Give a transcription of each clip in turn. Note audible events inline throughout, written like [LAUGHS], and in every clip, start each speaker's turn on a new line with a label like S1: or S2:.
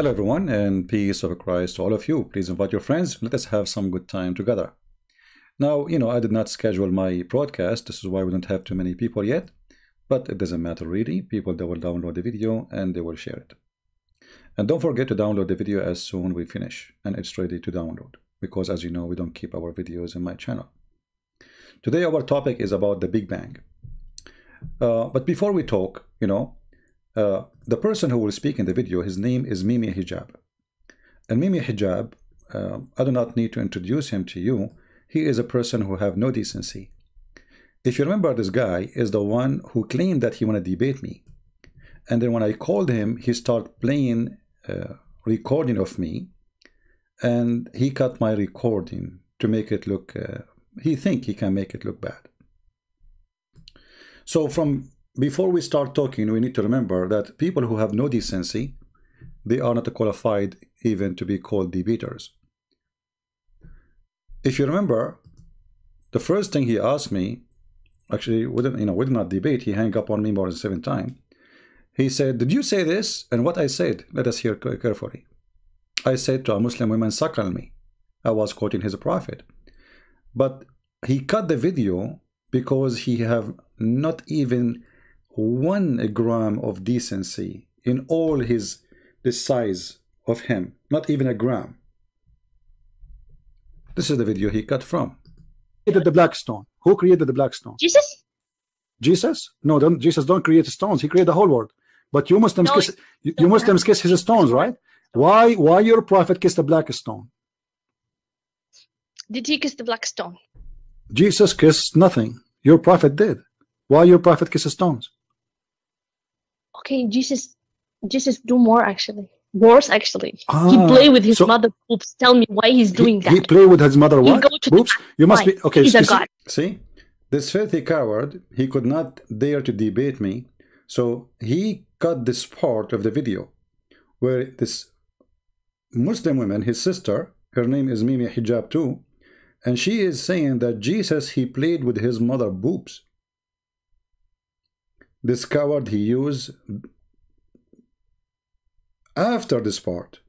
S1: Hello everyone and peace of Christ to all of you. Please invite your friends. Let us have some good time together. Now, you know, I did not schedule my broadcast. This is why we don't have too many people yet. But it doesn't matter really. People that will download the video and they will share it. And don't forget to download the video as soon we finish and it's ready to download. Because as you know, we don't keep our videos in my channel. Today our topic is about the Big Bang. Uh, but before we talk, you know, uh, the person who will speak in the video, his name is Mimi Hijab. And Mimi Hijab, uh, I do not need to introduce him to you. He is a person who have no decency. If you remember, this guy is the one who claimed that he want to debate me. And then when I called him, he started playing uh, recording of me. And he cut my recording to make it look, uh, he think he can make it look bad. So from before we start talking, we need to remember that people who have no decency, they are not qualified even to be called debaters. If you remember, the first thing he asked me, actually, we didn't, you know, we did not debate. He hung up on me more than seven times. He said, "Did you say this?" And what I said, let us hear carefully. I said to a Muslim woman, "Suckle me." I was quoting his prophet, but he cut the video because he have not even one gram of decency in all his the size of him not even a gram. This is the video he cut from.
S2: Created the black stone. Who created the black stone?
S3: Jesus?
S2: Jesus? No don't Jesus don't create stones. He created the whole world. But you Muslims
S3: No,
S2: kiss you, you Muslims kiss his stones right? Why why your prophet kissed the black stone?
S3: Did he kiss the black stone?
S2: Jesus kissed nothing. Your prophet did. Why your prophet kisses stones
S3: okay Jesus Jesus do more actually. Worse actually. He
S2: Ah,
S3: play with his
S2: so-
S3: mother. Boobs tell me why he's doing
S2: he,
S3: that.
S2: he play with his mother
S3: He
S2: what?
S3: go to the
S2: Oops, you must
S3: Why?
S2: be okay
S3: he's a
S2: see-
S3: god.
S1: see this filthy coward he could not dare to debate me so he cut this part of the video where this Muslim woman his sister her name is Mimi Hijab too and she is saying that Jesus he played with his mother boobs this coward he used after this part.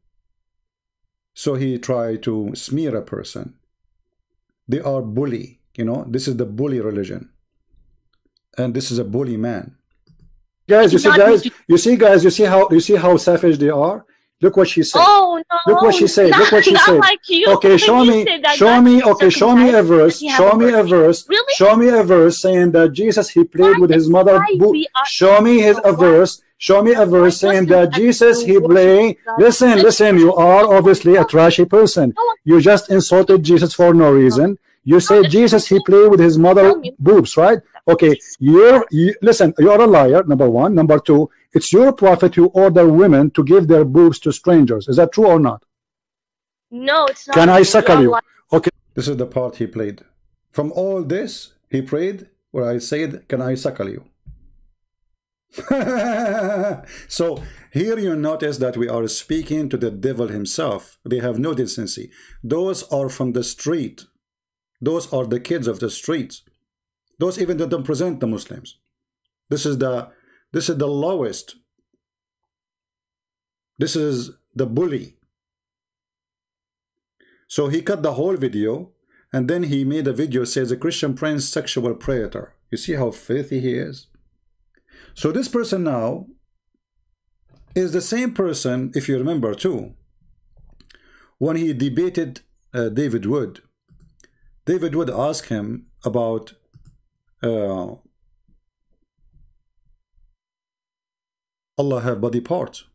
S1: So he tried to smear a person. They are bully you know this is the bully religion. And this is a bully man.
S2: Guys you see guys
S3: you-
S2: you see guys you see how you see how savage they are look what she said.
S3: Oh no
S2: Look what she said, look what she [LAUGHS] said.
S3: like you.
S2: Okay show
S3: you
S2: me show me okay show me a verse. show me a verse.
S3: Really?
S2: show me a verse saying that jesus he played
S3: Why-
S2: with his mother show me his a verse. Show me a verse saying that jesus he
S3: worship
S2: play listen listen you are obviously a trashy person. You just insulted jesus for no reason. You say jesus he played with his mother boobs right? Okay you're you, listen you're a liar number one. Number two it's your prophet who order women to give their boobs to strangers. Is that true or not?
S3: No it's not
S2: can I suckle
S3: You're
S2: you?
S3: lying.
S2: Okay.
S1: this is the part he played. From all this he prayed where I said can I suckle you? [LAUGHS] So here you notice that we are speaking to the devil himself. They have no decency. Those are from the street. Those are the kids of the streets. Those even that don't present the muslims. This is the this is the lowest. This is the bully. So he cut the whole video and then he made a video says a christian prince sexual predator. You see how filthy he is? So this person now is the same person, if you remember too, when he debated uh, David Wood. David Wood asked him about uh, Allah have body parts.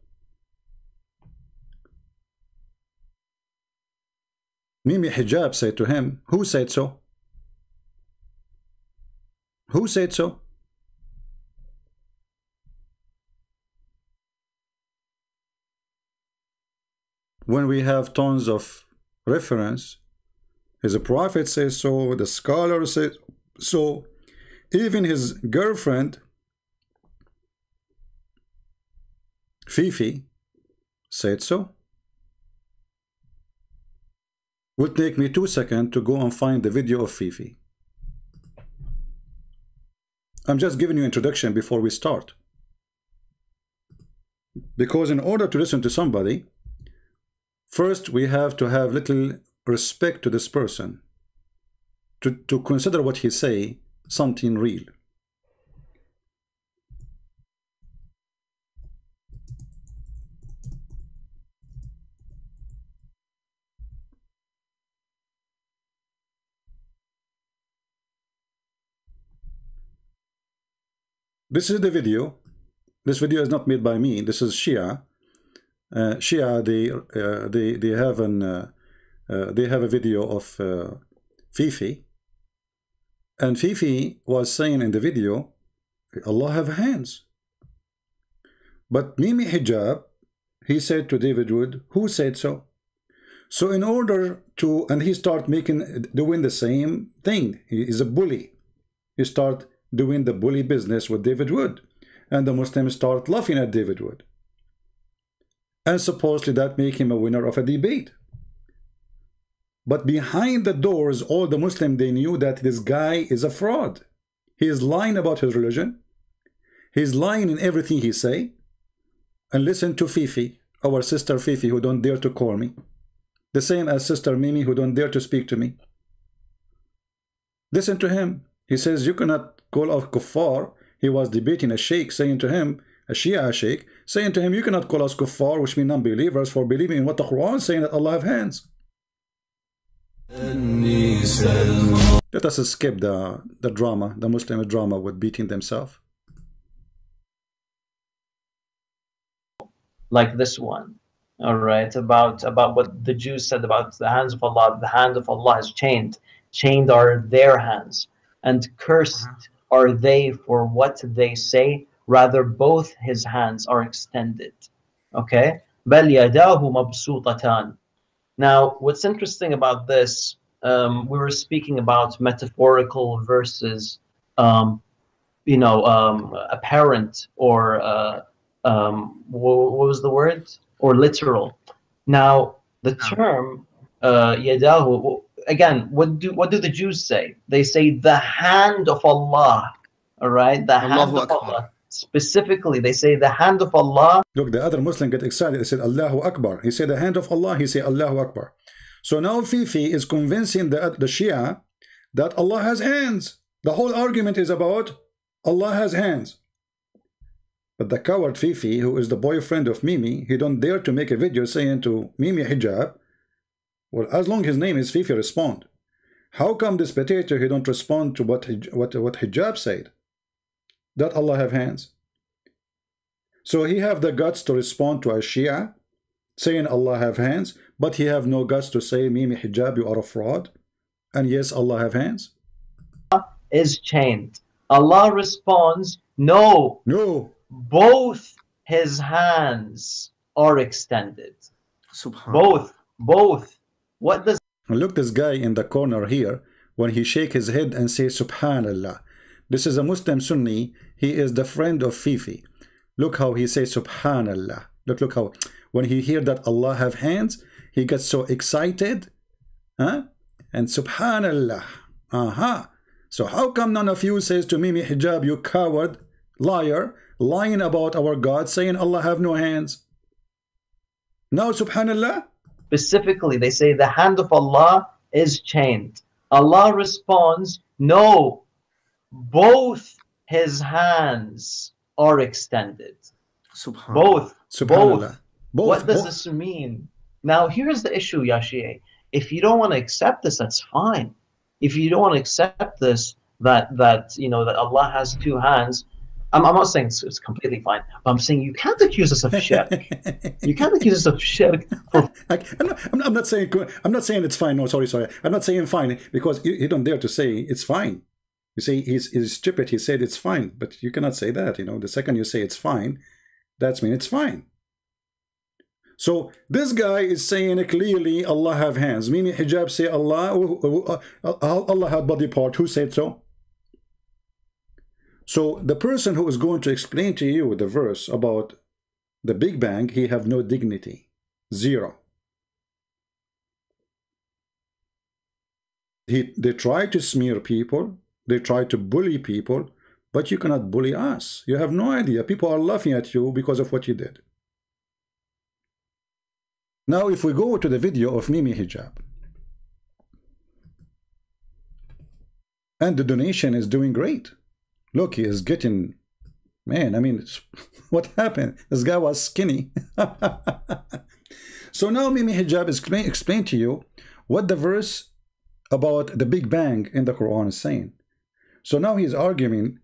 S1: Mimi Hijab said to him, Who said so? Who said so? when we have tons of reference his prophet says so the scholar says so even his girlfriend Fifi said so. Will take me two seconds to go and find the video of Fifi. I'm just giving you introduction before we start. Because in order to listen to somebody first we have to have little respect to this person to, to consider what he say something real This is the video. This video is not made by me. This is Shia. Uh, Shia, they uh, they they have an uh, uh they have a video of uh, Fifi, and Fifi was saying in the video, "Allah have hands." But Mimi Hijab, he said to David Wood, "Who said so?" So in order to, and he start making doing the same thing. He is a bully. He start doing the bully business with David Wood. And the Muslims start laughing at David Wood. And supposedly that make him a winner of a debate. But behind the doors, all the Muslims, they knew that this guy is a fraud. He is lying about his religion. He's lying in everything he say. And listen to Fifi, our sister Fifi, who don't dare to call me. The same as sister Mimi, who don't dare to speak to me. Listen to him. He says, you cannot call of kuffar, he was debating a sheikh, saying to him, a Shia sheikh, saying to him, you cannot call us kuffar, which mean non-believers, for believing in what the Quran saying that Allah have hands. Let us skip the, the drama, the Muslim drama with beating themselves.
S4: Like this one, all right, about about what the Jews said about the hands of Allah. The hand of Allah is chained. Chained are their hands, and cursed uh-huh are they for what they say rather both his hands are extended okay بل يداه مبسوطتان now what's interesting about this um, we were speaking about metaphorical versus um, you know um, apparent or uh, um, what, what was the word or literal now the term uh, yadahu again, what do what do the Jews say? They say the hand of Allah. All right, the hand of Allah. Specifically, they say the hand of Allah.
S1: Look, the other Muslim get excited. They said Allahu Akbar. He said the hand of Allah. He said Allahu Akbar. So now Fifi is convincing the the Shia that Allah has hands. The whole argument is about Allah has hands. But the coward Fifi, who is the boyfriend of Mimi, he don't dare to make a video saying to Mimi Hijab, well, as long his name is Fifi, respond. How come this potato he don't respond to what what what hijab said? That Allah have hands. So he have the guts to respond to a Shia, saying Allah have hands, but he have no guts to say Mimi hijab, you are a fraud. And yes, Allah have hands.
S4: Is chained. Allah responds, no.
S1: No.
S4: Both his hands are extended. Both. Both what does
S1: look this guy in the corner here when he shake his head and say Subhanallah. This is a Muslim Sunni. He is the friend of Fifi. Look how he says Subhanallah. Look, look how when he hear that Allah have hands, he gets so excited. Huh? And Subhanallah. Aha. Uh -huh. So how come none of you says to Mimi Hijab, you coward, liar, lying about our God, saying Allah have no hands? Now Subhanallah
S4: specifically, they say the hand of Allah is chained. Allah responds, no, both his hands are extended. Both. Both. both. What does both. this mean? Now, here's the issue, Yashie. If you don't want to accept this, that's fine. If you don't want to accept this, that that you know that Allah has two hands, I'm, I'm not saying it's, it's, completely fine, but I'm saying you can't accuse us of shirk. you can't accuse us of shirk. For... [LAUGHS]
S1: I, am not, I'm not saying I'm not saying it's fine. No, sorry, sorry. I'm not saying fine because you, you don't dare to say it's fine. You see, he's, he's stupid. He said it's fine, but you cannot say that. You know, the second you say it's fine, that's mean it's fine. So this guy is saying clearly Allah have hands. Meaning hijab say Allah, uh, Allah had body part. Who said so? So the person who is going to explain to you the verse about the Big Bang, he have no dignity. Zero. He, they try to smear people. They try to bully people. But you cannot bully us. You have no idea. People are laughing at you because of what you did. Now, if we go to the video of Mimi Hijab, and the donation is doing great. Look, he is getting, man, I mean, [LAUGHS] what happened? This guy was skinny. [LAUGHS] so now Mimi Hijab is explain, explain to you what the verse about the Big Bang in the Quran is saying. So now he's arguing,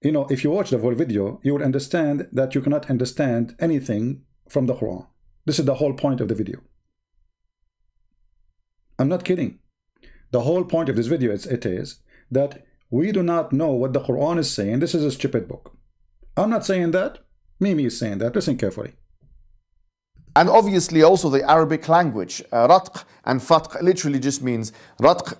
S1: you know, if you watch the whole video, you will understand that you cannot understand anything from the Quran. This is the whole point of the video. I'm not kidding. The whole point of this video is it is that we do not know what the Quran is saying. This is a stupid book. I'm not saying that. Mimi is saying that. Listen carefully.
S5: And obviously also the Arabic language. Uh, ratq and fatq literally just means ratq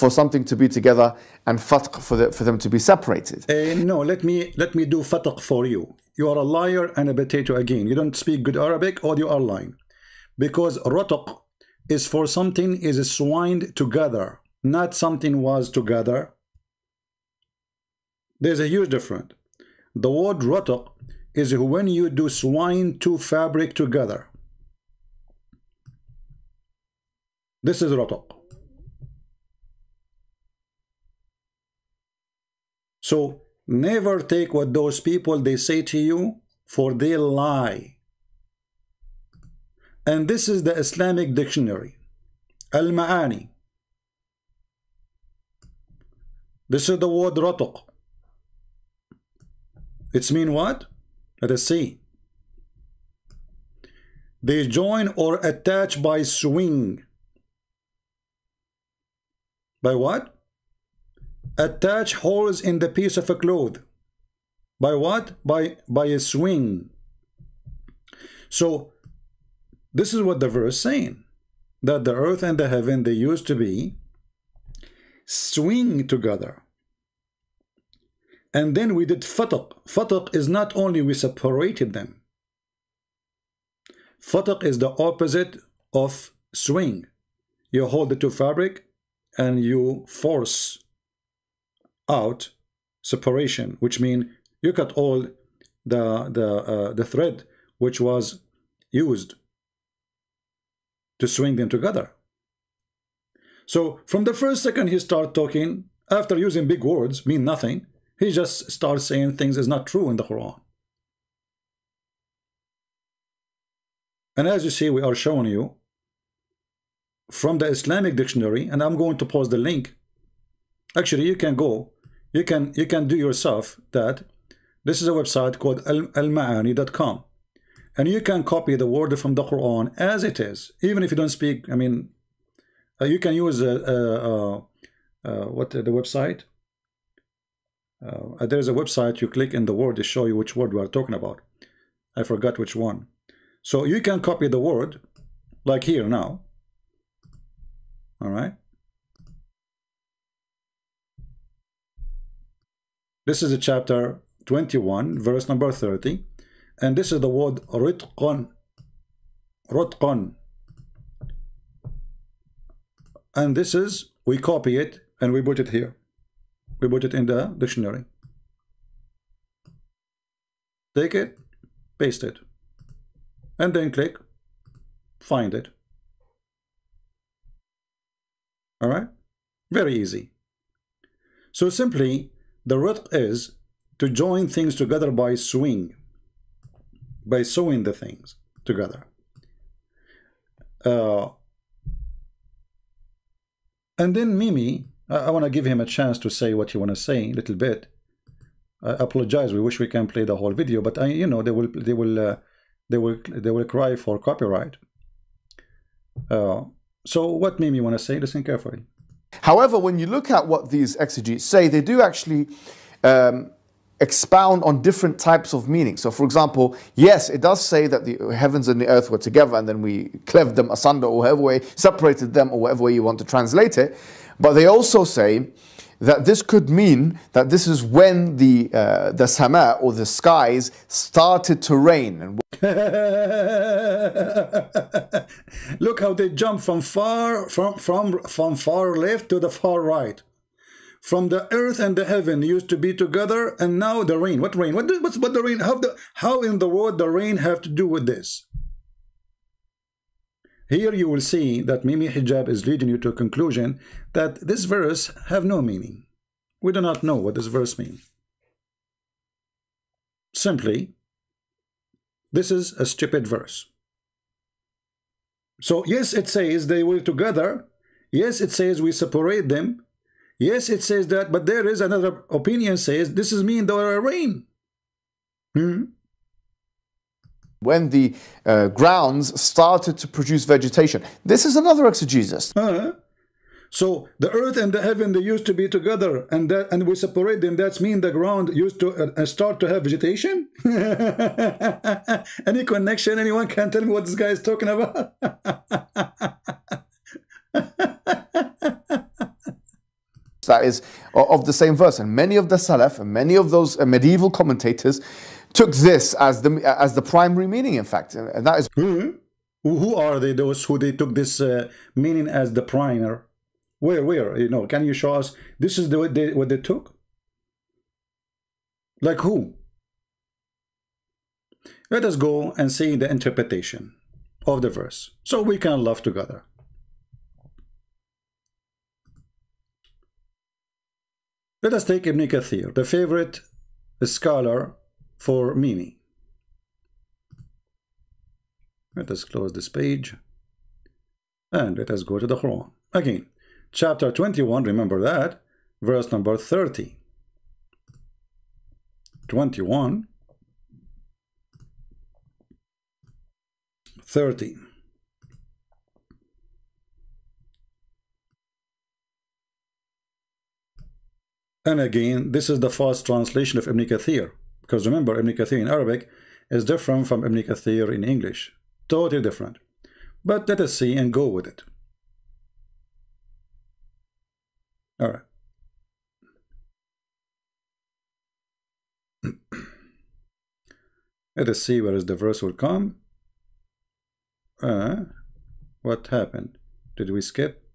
S5: for something to be together and fatq for, the, for them to be separated.
S1: Uh, no, let me let me do fatq for you. You are a liar and a potato again. You don't speak good Arabic or you are lying. Because ratq is for something is swined together, not something was together. There's a huge difference. The word ratq is when you do swine to fabric together. This is ratq. So never take what those people they say to you for they lie. And this is the Islamic dictionary. Al-Ma'ani. This is the word ratq. It's mean what? Let us see. They join or attach by swing. By what? Attach holes in the piece of a cloth. By what? By, by a swing. So, this is what the verse saying. That the earth and the heaven, they used to be swing together. And then we did fataq. Fataq is not only we separated them. Fataq is the opposite of swing. You hold the two fabric and you force out separation, which mean you cut all the the uh, the thread which was used to swing them together. So from the first second he start talking, after using big words, mean nothing, he just starts saying things is not true in the Quran. And as you see, we are showing you from the Islamic dictionary, and I'm going to post the link. Actually, you can go, you can you can do yourself that. This is a website called almaani.com, and you can copy the word from the Quran as it is, even if you don't speak. I mean, uh, you can use a, a what the website uh, there's a website you click in the word to show you which word we are talking about. I forgot which one. So you can copy the word like here now. All right. This is a chapter 21 verse number 30 and this is the word ritqan ritqan and this is we copy it and we put it here we put it in the dictionary. Take it, paste it, and then click find it. All right, very easy. So simply, the root is to join things together by sewing, by sewing the things together. Uh, and then Mimi I, I want to give him a chance to say what he want to say a little bit. I apologize. We wish we can play the whole video, but I, you know, they will, they will, uh, they will, they will cry for copyright. Uh, so, what Mimi want to say? Listen carefully.
S5: However, when you look at what these exegetes say, they do actually um, expound on different types of meaning. So, for example, yes, it does say that the heavens and the earth were together and then we cleft them asunder or whatever way, separated them or whatever way you want to translate it. But they also say that this could mean that this is when the uh, the sama or the skies started to rain.
S1: And [LAUGHS] Look how they jump from far from from from far left to the far right. From the earth and the heaven used to be together, and now the rain. What rain? What do, what's what the rain? How the how in the world the rain have to do with this? Here you will see that Mimi Hijab is leading you to a conclusion that this verse have no meaning. We do not know what this verse means. Simply, this is a stupid verse. So yes, it says they were together. Yes, it says we separate them. Yes, it says that, but there is another opinion says this is mean they are rain. Hmm?
S5: when the uh, grounds started to produce vegetation. This is another exegesis.
S1: Uh-huh. So the earth and the heaven they used to be together, and that and we separate them. That's mean the ground used to uh, start to have vegetation. [LAUGHS] Any connection? Anyone can tell me what this guy is talking about? [LAUGHS]
S5: that is of the same verse, and many of the Salaf and many of those uh, medieval commentators took this as the as the primary meaning. In fact, and that is
S1: who, who are they? Those who they took this uh, meaning as the primer. Where, where? You know, can you show us? This is the what they, what they took. Like who? Let us go and see the interpretation of the verse, so we can love together. Let us take Ibn Kathir, the favorite scholar for Mimi. Let us close this page and let us go to the Quran. Again, chapter 21, remember that, verse number 30. 21, 30. And again, this is the fast translation of Ibn Kathir. Because remember, Ibn Kathir in Arabic is different from Ibn Kathir in English. Totally different. But let us see and go with it. All right. Let us see where is the verse will come. Uh, what happened? Did we skip?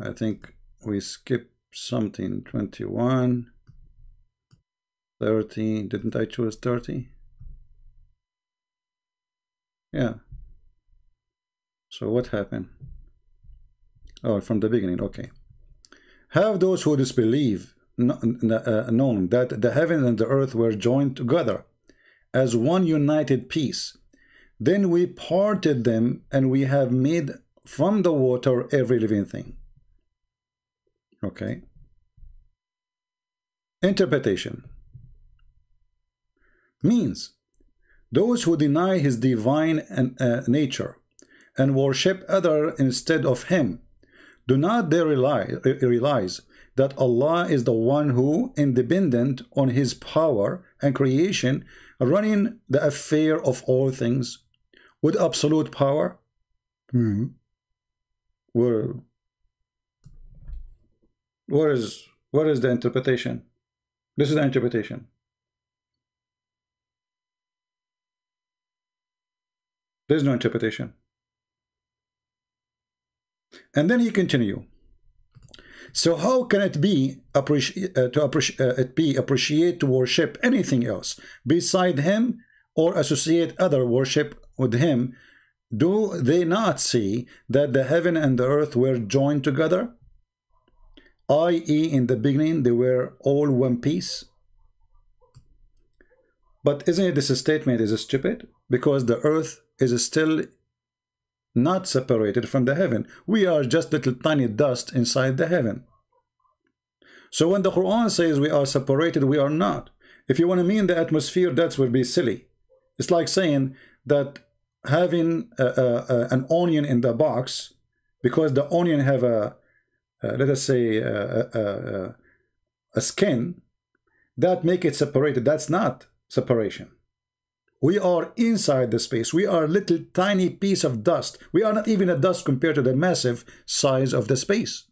S1: I think we skipped something. 21. 30. Didn't I choose 30? Yeah. So what happened? Oh, from the beginning. Okay. Have those who disbelieve uh, known that the heaven and the earth were joined together as one united piece. Then we parted them and we have made from the water every living thing. Okay. Interpretation means those who deny his divine uh, nature and worship other instead of him do not they realize, that Allah is the one who, independent on his power and creation, running the affair of all things with absolute power? Hmm. Where, where is where is the interpretation? This is the interpretation. There's no interpretation. And then he continue. So how can it be appreciate uh, to appreciate uh, it be appreciate to worship anything else beside him or associate other worship with him? Do they not see that the heaven and the earth were joined together? i.e. in the beginning they were all one piece? But isn't it this statement is stupid? Because the earth is still not separated from the heaven. We are just little tiny dust inside the heaven. So when the Quran says we are separated, we are not. If you want to mean the atmosphere, that would be silly. It's like saying that having a, a, a, an onion in the box, because the onion have a, Uh, let us say, uh, uh, a, skin, that make it separated. That's not separation. We are inside the space. We are a little tiny piece of dust. We are not even a dust compared to the massive size of the space.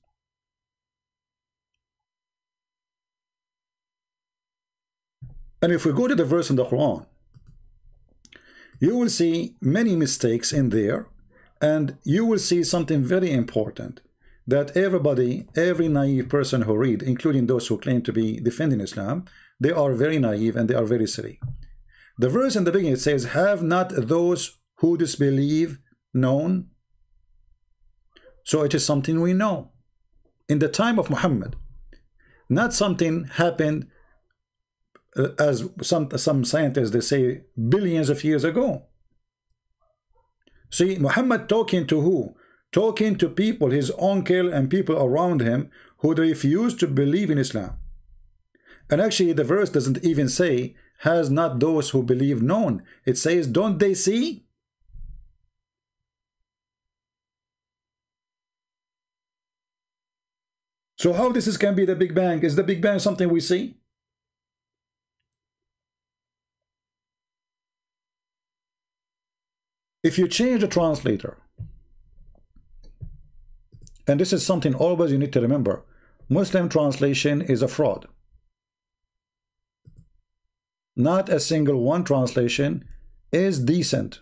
S1: And if we go to the verse in the Quran, you will see many mistakes in there, and you will see something very important that everybody, every naive person who read, including those who claim to be defending Islam, they are very naive and they are very silly. The verse in the beginning says, Have not those who disbelieve known? So it is something we know. In the time of Muhammad, not something happened uh, as some some scientists they say billions of years ago. See, Muhammad talking to who? Talking to people, his uncle and people around him who refuse to believe in Islam. And actually, the verse doesn't even say, has not those who believe known. It says, don't they see? So how this is, can be the Big Bang? Is the Big Bang something we see? If you change the translator, and this is something always you need to remember, Muslim translation is a fraud. Not a single one translation is decent.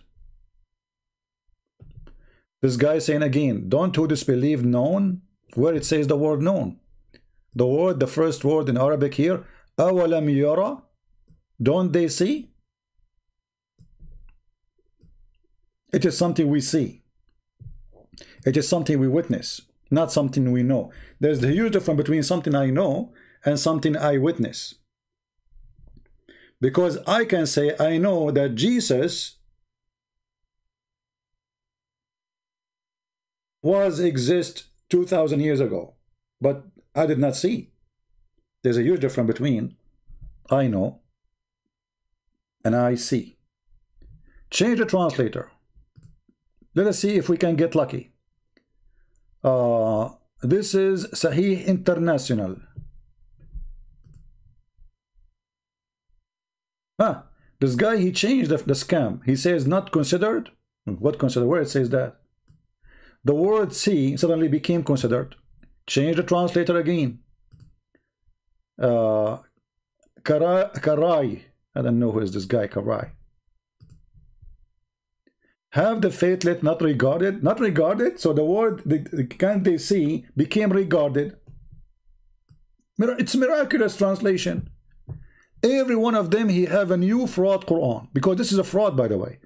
S1: This guy saying again, don't who disbelieve known, where it says the word known. The word, the first word in Arabic here, awalam yara, don't they see? It is something we see. It is something we witness, not something we know. There's the huge difference between something I know and something I witness. Because I can say, I know that Jesus was exist 2,000 years ago, but I did not see. There's a huge difference between I know and I see. Change the translator. Let us see if we can get lucky. Uh, this is Sahih International. Ah, this guy, he changed the, the scam. He says not considered. What considered? Where it says that? The word see suddenly became considered. Change the translator again. Uh, Qarai. I don't know who is this guy, Qarai. Have the faithless not regarded? Not regarded? So the word, the, the can they see, became regarded. It's miraculous translation. Every one of them, he have a new fraud Quran. Because this is a fraud, by the way.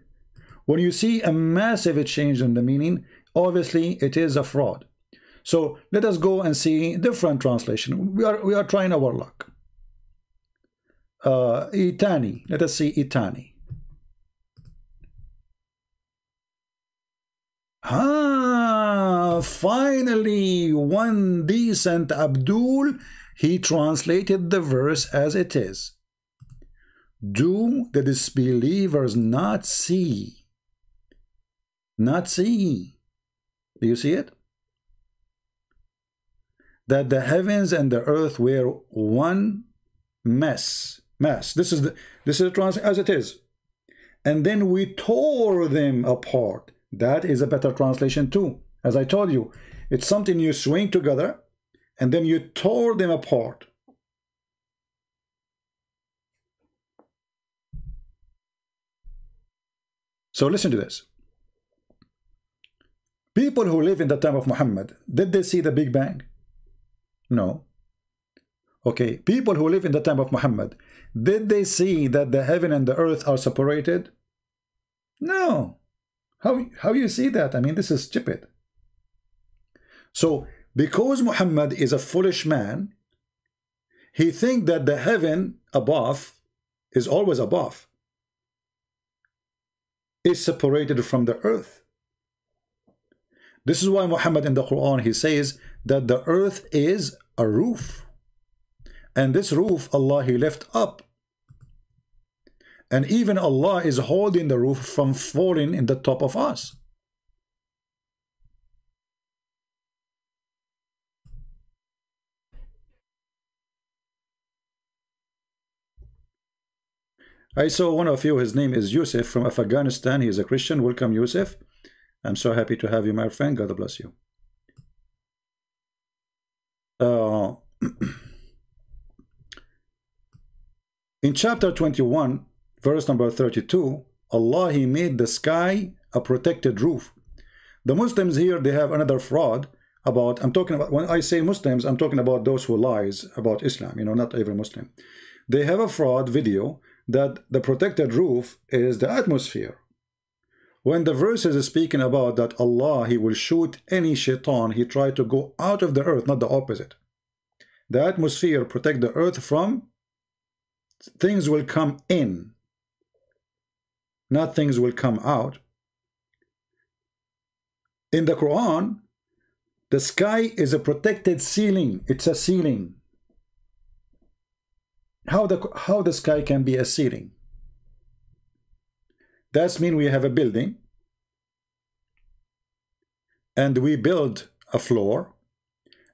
S1: When you see a massive change in the meaning, obviously it is a fraud. So let us go and see different translation. We are we are trying our luck. Uh, Itani. Let us see Itani. Ah, finally, one decent Abdul, he translated the verse as it is. Do the disbelievers not see? Not see. Do you see it? That the heavens and the earth were one mess. Mess. This is the this is the trans as it is. And then we tore them apart. That is a better translation too. As I told you, it's something you swing together and then you tore them apart. So listen to this. People who live in the time of Muhammad, did they see the Big Bang? No. Okay, people who live in the time of Muhammad, did they see that the heaven and the earth are separated? No. How, how you see that? I mean, this is stupid. So, because Muhammad is a foolish man, he think that the heaven above is always above is separated from the earth. This is why Muhammad in the Quran he says that the earth is a roof. And this roof Allah he left up. And even Allah is holding the roof from falling in the top of us. I saw one of you, his name is Yusuf from Afghanistan. He is a Christian. Welcome, Yusuf. I'm so happy to have you, my friend. God bless you. Uh, [CLEARS THROAT] in chapter 21, verse number 32, Allah, He made the sky a protected roof. The Muslims here, they have another fraud about, I'm talking about, when I say Muslims, I'm talking about those who lies about Islam, you know, not every Muslim. They have a fraud video that the protected roof is the atmosphere. When the verse is speaking about that Allah, He will shoot any shaitan, He tried to go out of the earth, not the opposite. The atmosphere protect the earth from things will come in, not things will come out. In the Quran, the sky is a protected ceiling. It's a ceiling. How the how the sky can be a ceiling? That's mean we have a building and we build a floor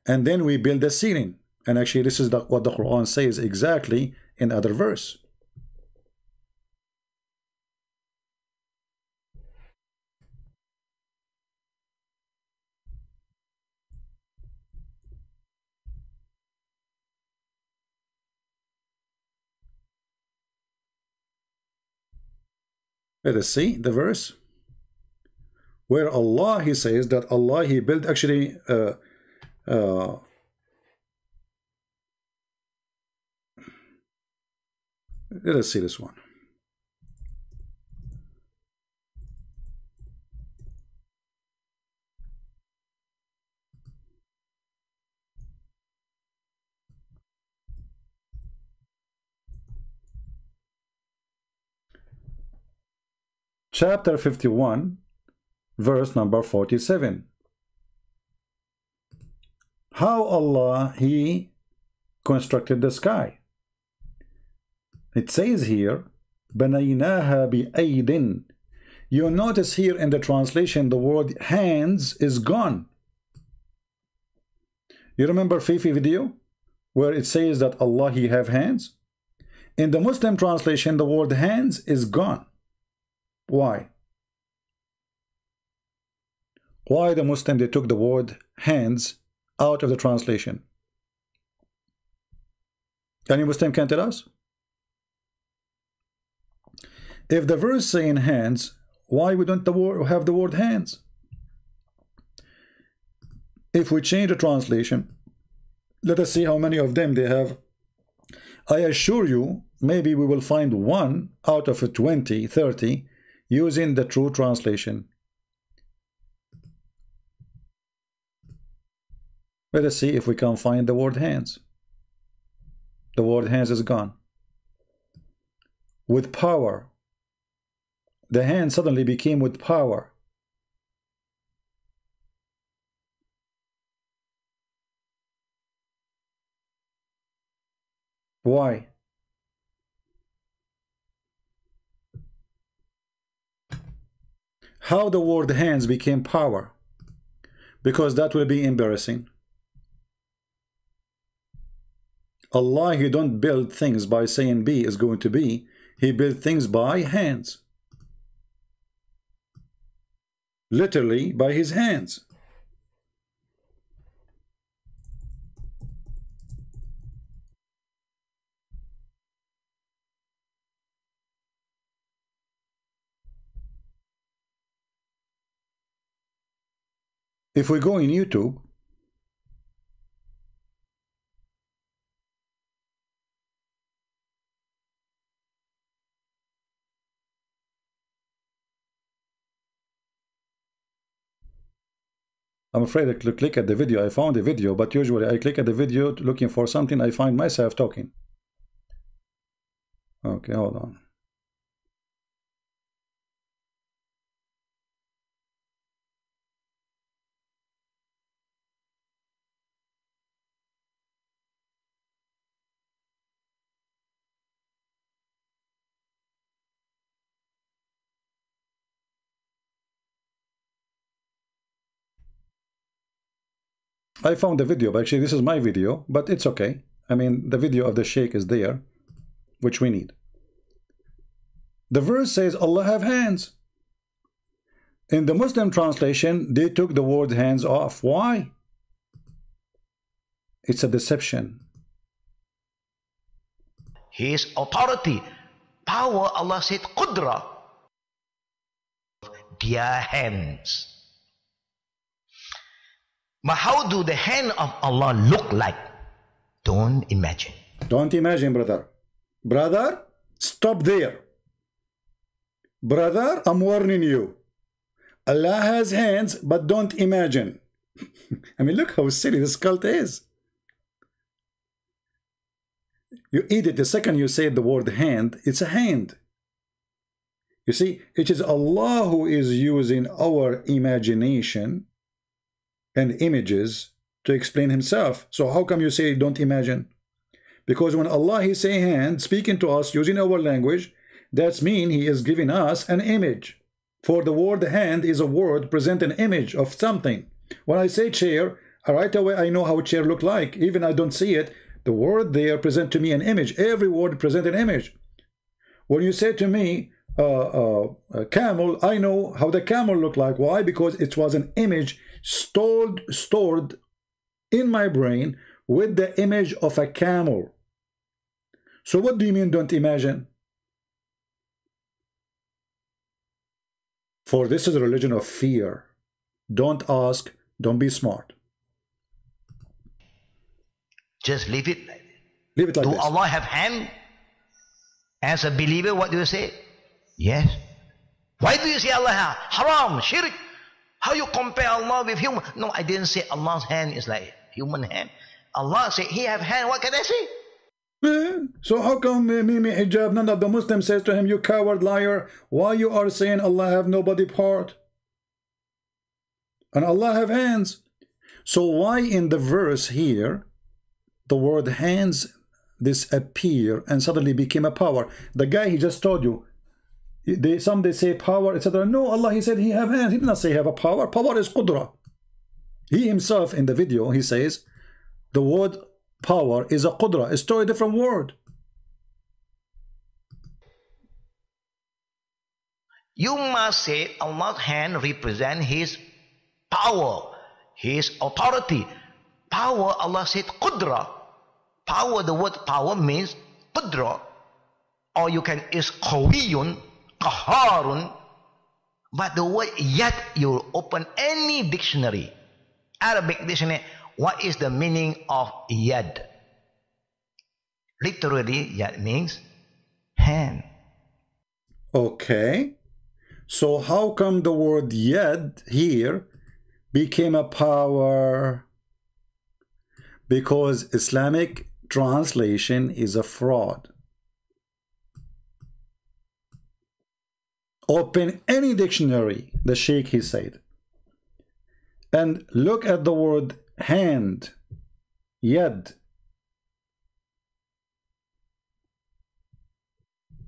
S1: and then we build a ceiling. And actually this is the, what the Quran says exactly in other verse. Let us see the verse? Where Allah he says that Allah he built actually uh, uh, let us see this one chapter 51 verse number 47 how Allah he constructed the sky it says here بنيناها بأيد you notice here in the translation the word hands is gone you remember Fifi video where it says that Allah he have hands in the Muslim translation the word hands is gone why? Why the Muslim they took the word hands out of the translation? Any Muslim can tell us? If the verse saying hands, why we don't the word, have the word hands? If we change the translation, let us see how many of them they have. I assure you, maybe we will find one out of a 20, 30 using the true translation. Let us see if we can find the word hands. The word hands is gone. With power. The hand suddenly became with power. Why? How the word hands became power because that will be embarrassing. Allah he don't build things by saying be is going to be he built things by hands. Literally by his hands If we go in YouTube, I'm afraid to click at the video. I found a video, but usually I click at the video looking for something. I find myself talking. Okay, hold on. I found the video, but actually this is my video, but it's okay. I mean, the video of the sheikh is there, which we need. The verse says Allah have hands. In the Muslim translation, they took the word hands off. Why? It's a deception.
S6: His authority, power, Allah said, Qudra, their hands. But how do the hand of Allah look like? Don't imagine.
S1: Don't imagine, brother. Brother, stop there. Brother, I'm warning you. Allah has hands, but don't imagine. [LAUGHS] I mean, look how silly this cult is. You eat it the second you say the word hand, it's a hand. You see, it is Allah who is using our imagination and images to explain himself. So how come you say don't imagine? Because when Allah is saying hand, speaking to us using our language, that's mean he is giving us an image. For the word hand is a word present an image of something. When I say chair, right away I know how chair look like. Even I don't see it. The word there present to me an image. Every word present an image. When you say to me, uh, uh, camel, I know how the camel look like. Why? Because it was an image stored, stored in my brain with the image of a camel. So what do you mean don't imagine? For this is a religion of fear. Don't ask, don't be smart.
S6: Just leave it.
S1: Leave it like
S6: Do
S1: this.
S6: Allah have hand? As a believer, what do you say? Yes. Why do you say Allah? Haram, shirk. How you compare Allah with human? No, I didn't say Allah's hand is like human hand. Allah said He have hand. What can I say?
S1: So how come Mimi Hijab, none of the Muslims says to him, you coward liar, why you are saying Allah have nobody part? And Allah have hands. So why in the verse here, the word hands disappear and suddenly became a power? The guy he just told you, they, some they say power, etc. No, Allah, he said he have hands. He did not say he have a power. Power is qudra. He himself in the video, he says, the word power is a qudra. It's a different word.
S6: You must say Allah's hand represent His power, His authority. Power, Allah said qudra. Power, the word power means qudra. Or you can, is qawiyun, qaharun. But the word yad, you open any dictionary, Arabic dictionary, what is the meaning of yad? Literally, yad means hand.
S1: Okay. So how come the word yad here became a power? Because Islamic translation is a fraud. Open any dictionary, the Sheikh he said, and look at the word hand, yad.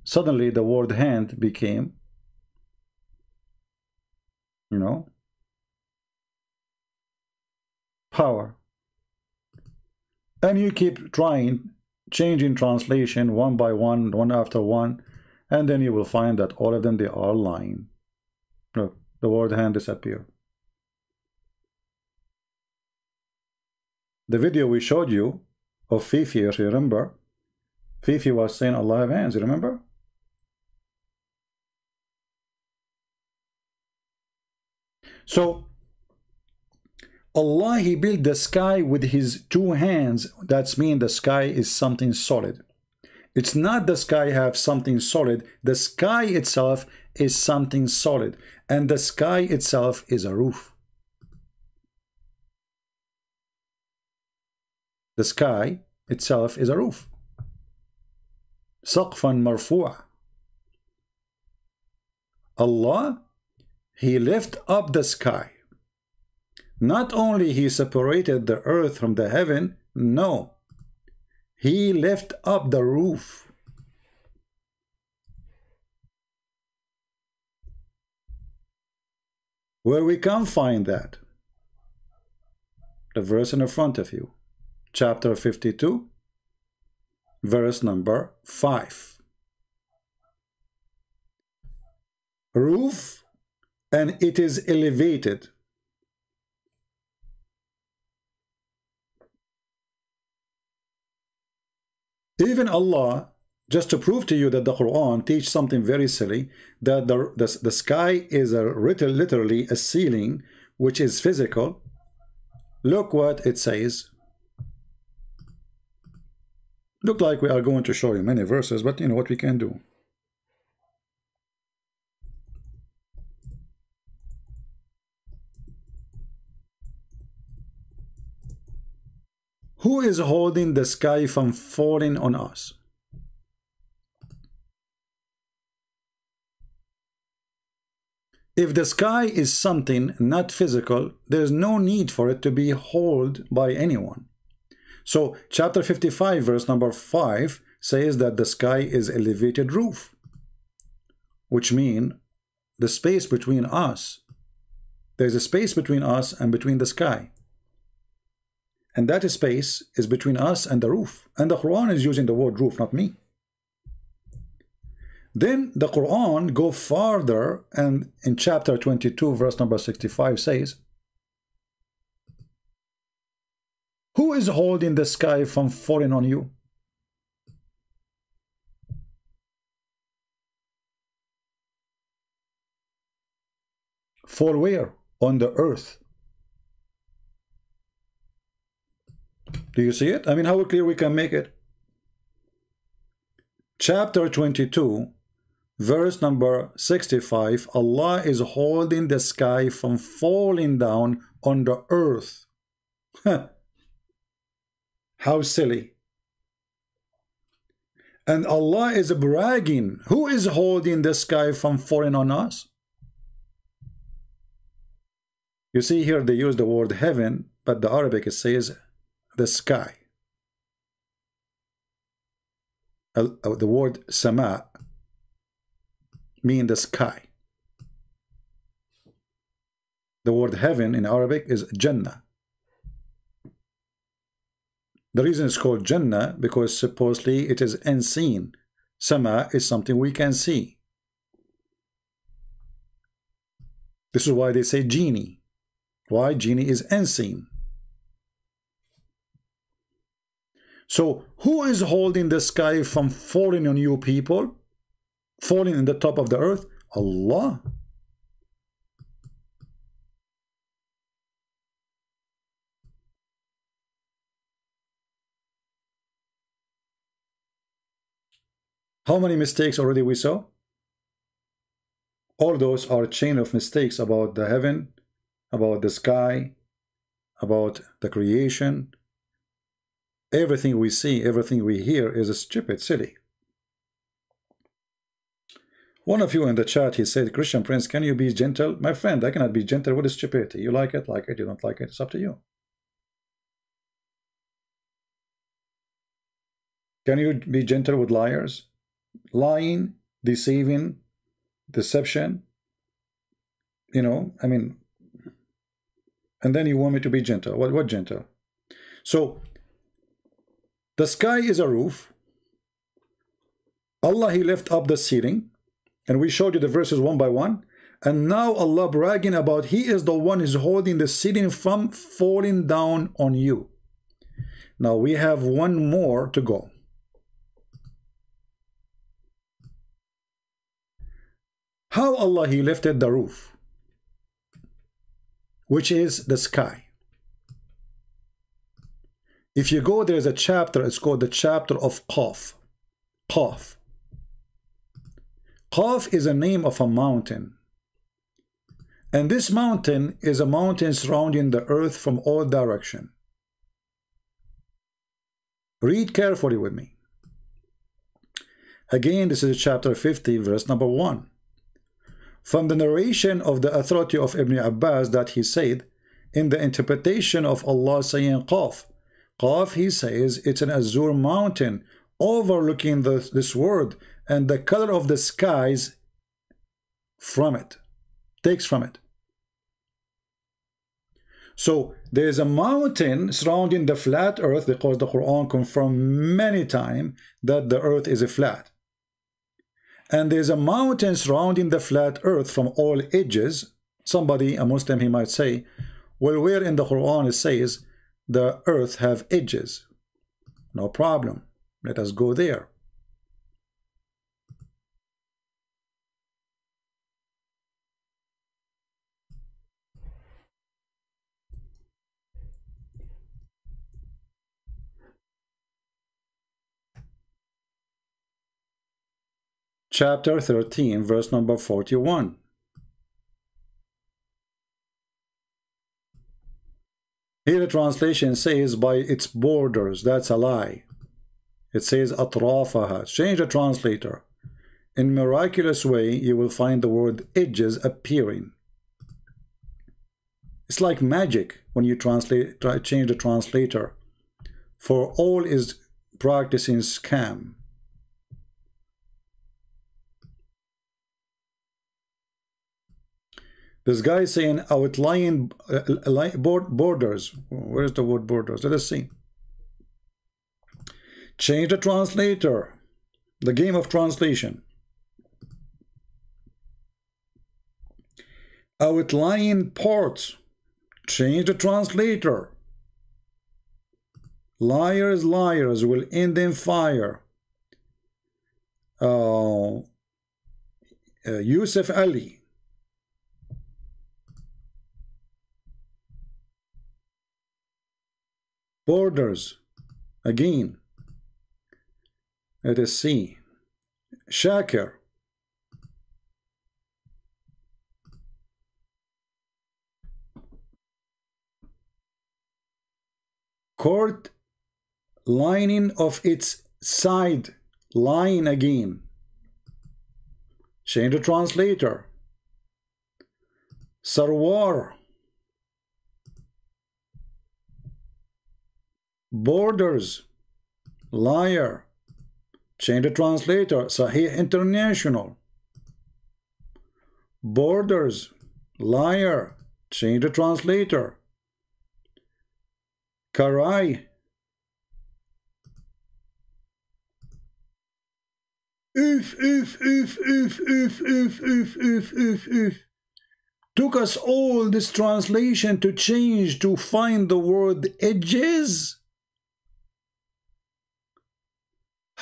S1: Suddenly the word hand became, you know, power. And you keep trying, changing translation one by one, one after one, and then you will find that all of them, they are lying. Look, the word hand disappear. The video we showed you of Fifi, if you remember, Fifi was saying Allah have hands, you remember? So Allah he built the sky with his two hands. That's mean the sky is something solid. It's not the sky have something solid. The sky itself is something solid. And the sky itself is a roof. The sky itself is a roof. سقفا مرفوع. Allah, He lift up the sky. Not only He separated the earth from the heaven, no. he lift up the roof. Where we can find that? The verse in the front of you. Chapter 52, verse number 5. Roof, and it is elevated. Even Allah, just to prove to you that the Quran teach something very silly, that the, the, the sky is a literally a ceiling, which is physical. Look what it says. Look like we are going to show you many verses, but you know what we can do. Who is holding the sky from falling on us? If the sky is something not physical, there's no need for it to be held by anyone. So chapter 55 verse number 5 says that the sky is elevated roof, which mean the space between us. There's a space between us and between the sky. And that space is between us and the roof. And the Quran is using the word roof, not me. Then the Quran go farther and in chapter 22 verse number 65 says Who is holding the sky from falling on you? For where? On the earth. Do you see it? I mean, how clear we can make it? Chapter 22 verse number 65 Allah is holding the sky from falling down on the earth. How silly. And Allah is bragging. Who is holding the sky from falling on us? You see here they use the word heaven but the Arabic says the sky the word sama mean the sky. The word heaven in Arabic is Jannah. The reason it's called Jannah because supposedly it is unseen. Sama is something we can see. This is why they say genie. Why genie is unseen. So who is holding the sky from falling on you people? falling in the top of the earth? Allah. How many mistakes already we saw? All those are chain of mistakes about the heaven, about the sky, about the creation. Everything we see, everything we hear is a stupid, silly. One of you in the chat, he said, Christian Prince, can you be gentle? My friend, I cannot be gentle with stupidity. You like it, like it. You don't like it. It's up to you. Can you be gentle with liars? Lying, deceiving, deception. You know, I mean, and then you want me to be gentle. What, what gentle? So, the sky is a roof. Allah, He lift up the ceiling and we showed you the verses one by one. And now Allah bragging about He is the one who's holding the ceiling from falling down on you. Now we have one more to go. How Allah He lifted the roof, which is the sky. If you go, there's a chapter, it's called the chapter of Qaf. Qaf. Qaf is a name of a mountain. And this mountain is a mountain surrounding the earth from all direction. Read carefully with me. Again, this is chapter 50, verse number 1. From the narration of the authority of Ibn Abbas that he said, in the interpretation of Allah saying Qaf, Qaf, he says, it's an azure mountain overlooking the, this world and the color of the skies from it, takes from it. So there is a mountain surrounding the flat earth because the Quran confirmed many times that the earth is a flat. And there's a mountain surrounding the flat earth from all edges. Somebody, a Muslim, he might say, well, where in the Quran it says the earth have edges? No problem. Let us go there. chapter 13, verse number 41. Here the translation says by its borders. That's a lie. It says atrafaha. Change the translator. In miraculous way, you will find the word edges appearing. It's like magic when you translate, try, change the translator. For all is practicing scam. This guy is saying outlying uh, borders. Where's the word borders? Let us see. Change the translator. The game of translation. Outlying parts. Change the translator. Liars, liars will end in fire. Uh, uh, Yusuf Ali. Borders. Again. Let us see. Shakir. Court lining of its side line again. Change the translator. Sarwar. Borders. Liar. Change the translator. Sahih International. Borders. Liar. Change the translator. Qarai. If, if, if, if, if, if, if, if, if, if. Took us all this translation to change to find the word edges.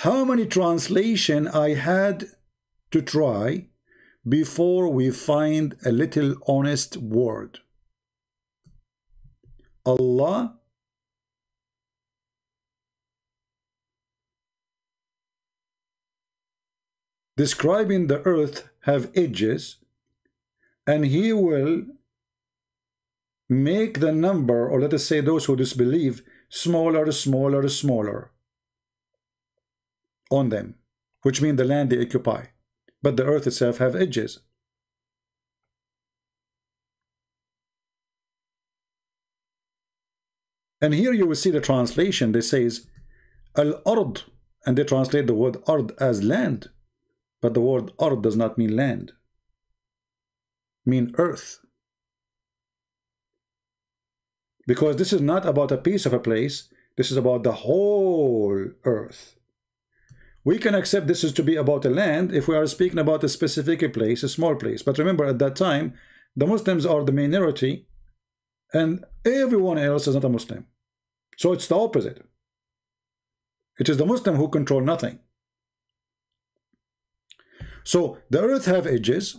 S1: How many translation I had to try before we find a little honest word. Allah describing the earth have edges and he will make the number or let us say those who disbelieve smaller smaller smaller on them which mean the land they occupy but the earth itself have edges and here you will see the translation that says al-ard and they translate the word ard as land but the word ard does not mean land, mean earth. Because this is not about a piece of a place, this is about the whole earth. We can accept this is to be about a land if we are speaking about a specific place, a small place. But remember, at that time, the Muslims are the minority and everyone else is not a Muslim. So it's the opposite. It is the Muslim who control nothing. So the earth have edges.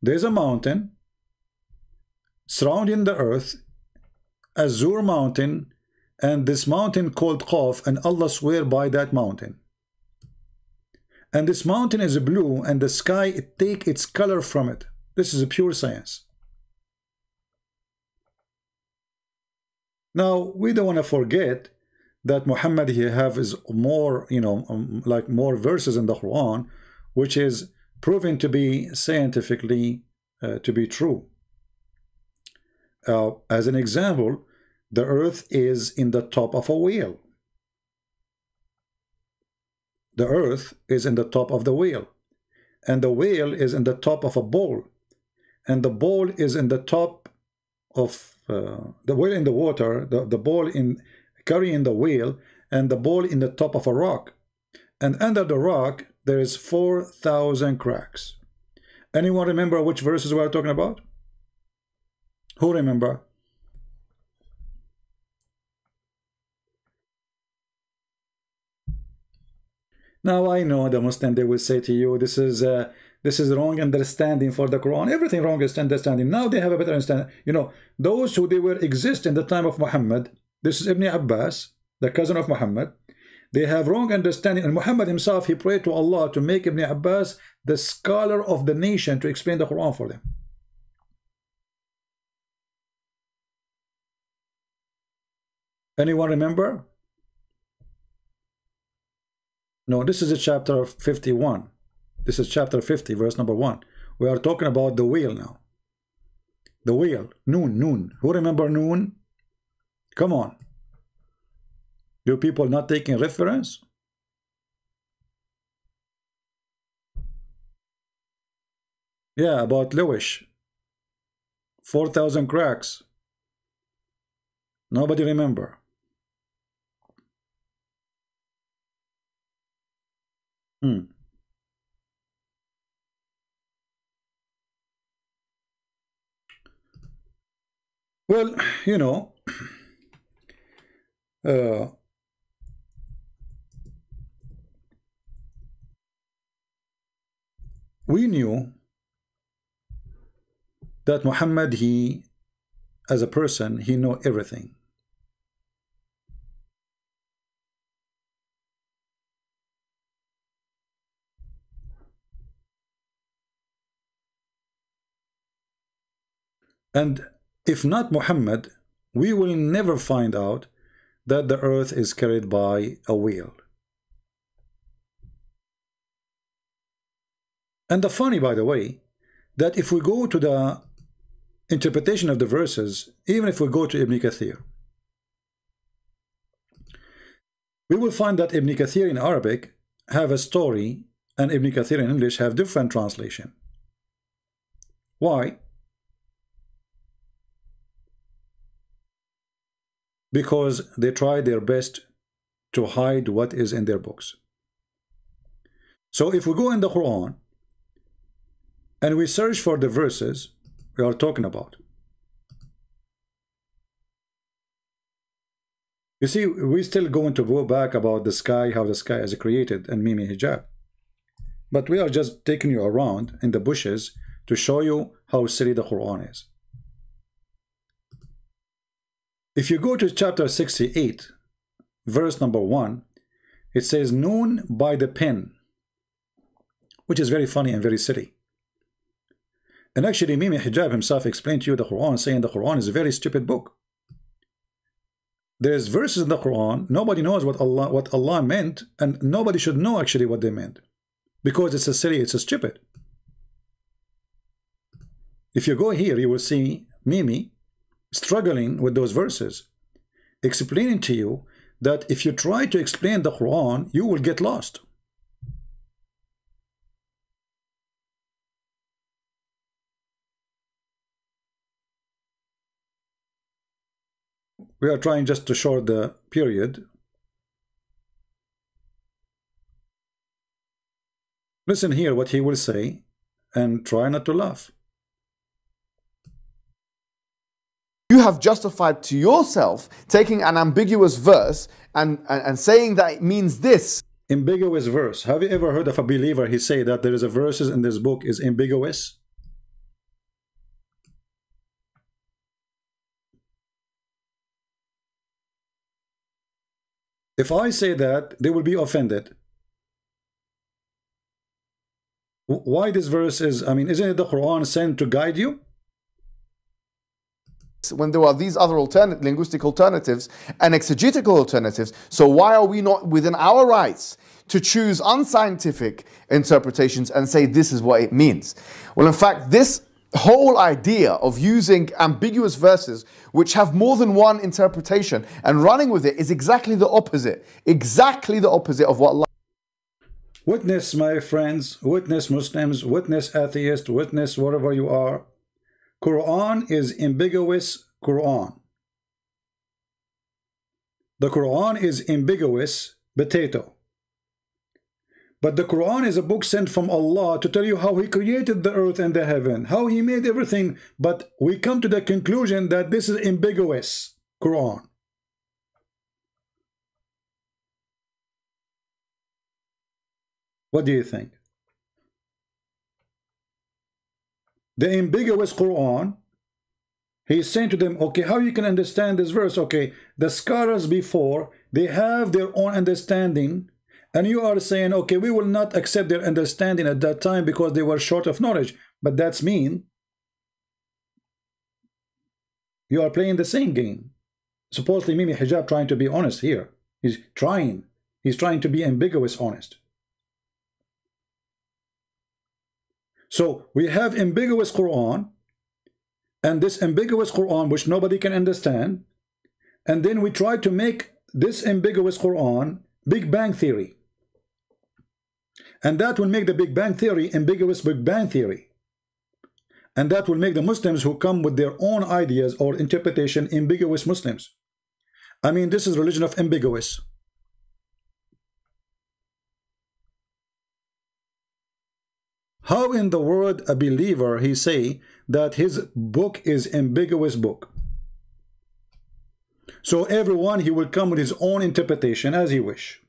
S1: There's a mountain surrounding the earth, Azure mountain, and this mountain called Qaf, and Allah swear by that mountain. And this mountain is blue, and the sky it take its color from it. This is a pure science. Now, we don't want to forget that Muhammad he have is more, you know, um, like more verses in the Quran which is proven to be scientifically uh, to be true. Uh, as an example, the earth is in the top of a wheel. The earth is in the top of the wheel. And the wheel is in the top of a bowl. And the bowl is in the top of uh, the wheel in the water, the, the ball in carrying the wheel, and the ball in the top of a rock. And under the rock there is 4,000 cracks. Anyone remember which verses we are talking about? Who remember? Now I know the Muslim they will say to you this is uh, this is wrong understanding for the Quran everything wrong is understanding now they have a better understanding you know those who they were exist in the time of Muhammad this is Ibn Abbas the cousin of Muhammad they have wrong understanding. And Muhammad himself, he prayed to Allah to make Ibn Abbas the scholar of the nation to explain the Quran for them. Anyone remember? No, this is a chapter 51. This is chapter 50, verse number 1. We are talking about the wheel now. The wheel. Noon, noon. Who remember noon? Come on. You people not taking reference? Yeah, about Lewish. 4,000 cracks. Nobody remember. Hmm. Well, you know, [CLEARS THROAT] uh, we knew that Muhammad, he, as a person, he know everything. And if not Muhammad, we will never find out that the earth is carried by a wheel. And the funny, by the way, that if we go to the interpretation of the verses, even if we go to Ibn Kathir, we will find that Ibn Kathir in Arabic have a story and Ibn Kathir in English have different translation. Why? Because they try their best to hide what is in their books. So if we go in the Quran and we search for the verses we are talking about. You see, we're still going to go back about the sky, how the sky is created and Mimi hijab. But we are just taking you around in the bushes to show you how silly the Quran is. If you go to chapter 68, verse number 1, it says, Noon by the pen, which is very funny and very silly. And actually, Mimi Hijab himself explained to you the Quran, saying the Quran is a very stupid book. There's verses in the Quran, nobody knows what Allah what Allah meant, and nobody should know actually what they meant. Because it's a silly, it's a stupid. If you go here, you will see Mimi struggling with those verses, explaining to you that if you try to explain the Quran, you will get lost. We are trying just to short the period. Listen here what he will say and try not to laugh.
S5: You have justified to yourself taking an ambiguous verse and, and, and saying that it means this.
S1: Ambiguous verse. Have you ever heard of a believer he say that there is a verses in this book is ambiguous? If I say that, they will be offended. Why this verse is, I mean, isn't it the Quran sent to guide you?
S5: When there are these other linguistic alternatives and exegetical alternatives, so why are we not within our rights to choose unscientific interpretations and say this is what it means? Well, in fact, this whole idea of using ambiguous verses which have more than one interpretation and running with it is exactly the opposite exactly the opposite of what
S1: witness my friends witness Muslims witness atheists witness whatever you are Quran is ambiguous Quran the Quran is ambiguous potato but the Quran is a book sent from Allah to tell you how He created the earth and the heaven, how He made everything. But we come to the conclusion that this is ambiguous Quran. What do you think? The ambiguous Quran, he's saying to them, okay, how you can understand this verse? Okay, the scholars before, they have their own understanding and you are saying, okay, we will not accept their understanding at that time because they were short of knowledge. But that's mean you are playing the same game. supposedly Mimi Hijab trying to be honest here. He's trying. He's trying to be ambiguous honest. So we have ambiguous Quran and this ambiguous Quran which nobody can understand and then we try to make this ambiguous Quran Big Bang Theory. And that will make the Big Bang Theory ambiguous Big Bang Theory. And that will make the Muslims who come with their own ideas or interpretation ambiguous Muslims. I mean, this is religion of ambiguous. How in the world a believer he say that his book is ambiguous book? So everyone he will come with his own interpretation as he wish.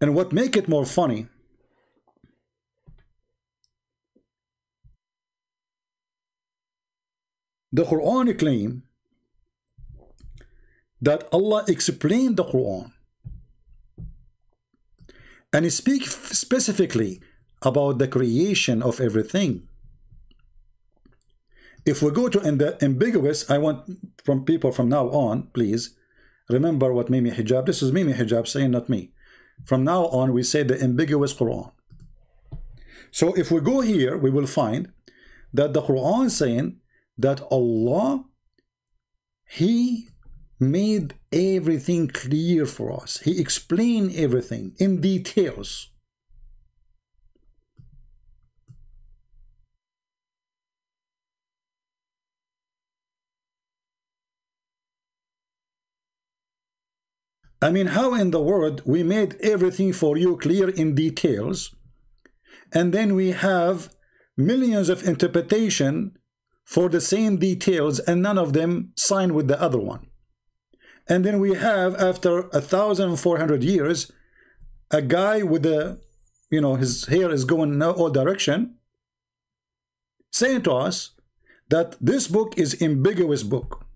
S1: And what make it more funny the Quran claim that Allah explained the Quran and he speak specifically about the creation of everything. If we go to in the ambiguous, I want from people from now on, please, remember what Mimi Hijab, this is Mimi Hijab saying, not me. From now on, we say the ambiguous Quran. So if we go here, we will find that the Quran is saying that Allah, He made everything clear for us. He explained everything in details. I mean, how in the world we made everything for you clear in details, and then we have millions of interpretation for the same details, and none of them sign with the other one. And then we have, after a thousand four hundred years, a guy with a, you know, his hair is going in all direction, saying to us that this book is ambiguous book.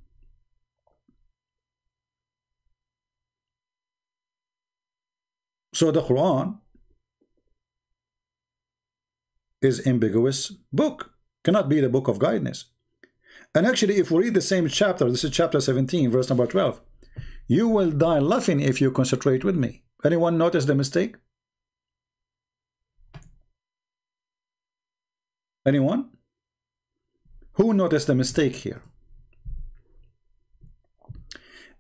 S1: So the Quran is ambiguous book. Cannot be the book of guidance. And actually, if we read the same chapter, this is chapter 17, verse number 12, you will die laughing if you concentrate with me. Anyone notice the mistake? Anyone? Who noticed the mistake here?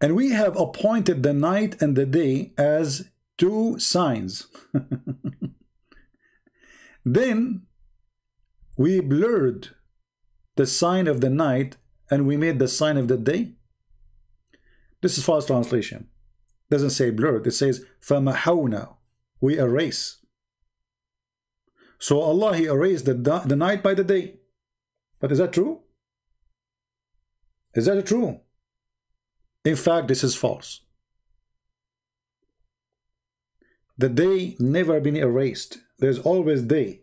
S1: And we have appointed the night and the day as two signs. [LAUGHS] then we blurred the sign of the night and we made the sign of the day. This is false translation. It doesn't say blurred. It says فَمَحَوْنَا We erase. So Allah, He erased the, the night by the day. But is that true? Is that true? In fact, this is false. The day never been erased. There's always day.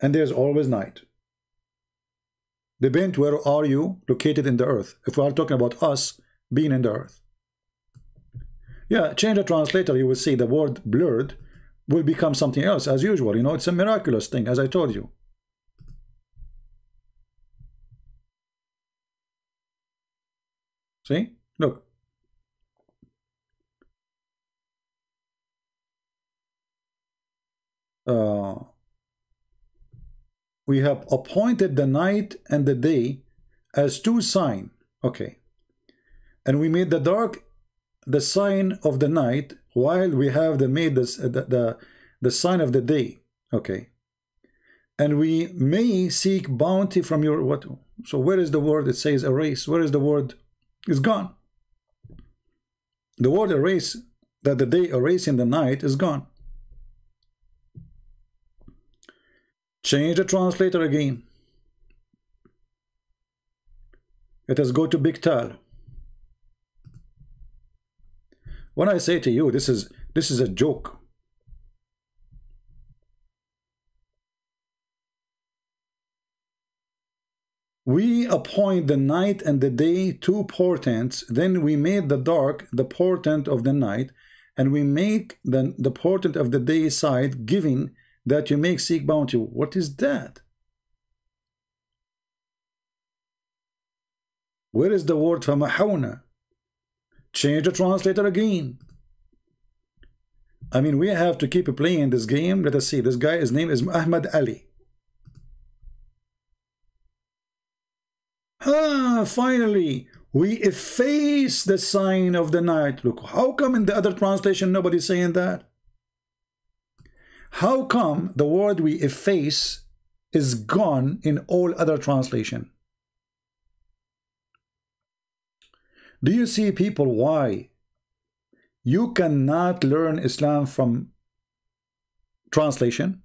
S1: And there's always night. Depend where are you located in the earth. If we are talking about us being in the earth. Yeah, change the translator, you will see the word blurred will become something else as usual. You know, it's a miraculous thing, as I told you. See? Look. Uh, we have appointed the night and the day as two sign. Okay. And we made the dark the sign of the night while we have the made this, the, the, the sign of the day. Okay. And we may seek bounty from your what so where is the word it says erase? Where is the word? It's gone. The word erase that the day erase in the night is gone. Change the translator again. Let us go to Pickthall. When I say to you, this is this is a joke. We appoint the night and the day two portents, then we made the dark the portent of the night, and we make the, the portent of the day side giving that you make seek bounty. What is that? Where is the word فَمَحَوْنَا? Change the translator again. I mean, we have to keep playing this game. Let us see. This guy, his name is Ahmad Ali. Ah, finally, we efface the sign of the night. Look, how come in the other translation nobody's saying that? How come the word we efface is gone in all other translation? Do you see people why you cannot learn Islam from translation?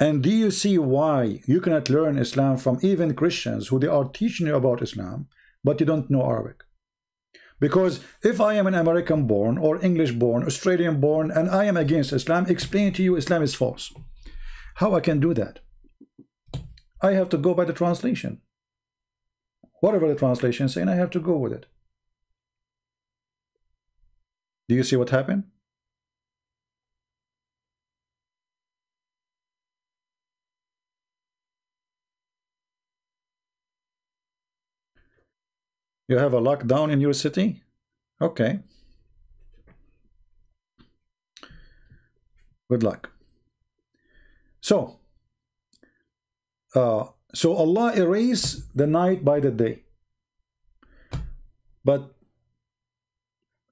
S1: And do you see why you cannot learn Islam from even Christians who they are teaching you about Islam, but you don't know Arabic? Because if I am an American born or English born, Australian born, and I am against Islam, explain to you Islam is false. How I can do that? I have to go by the translation. Whatever the translation is saying, I have to go with it. Do you see what happened? You have a lockdown in your city? Okay. Good luck. So, uh, so Allah erase the night by the day. But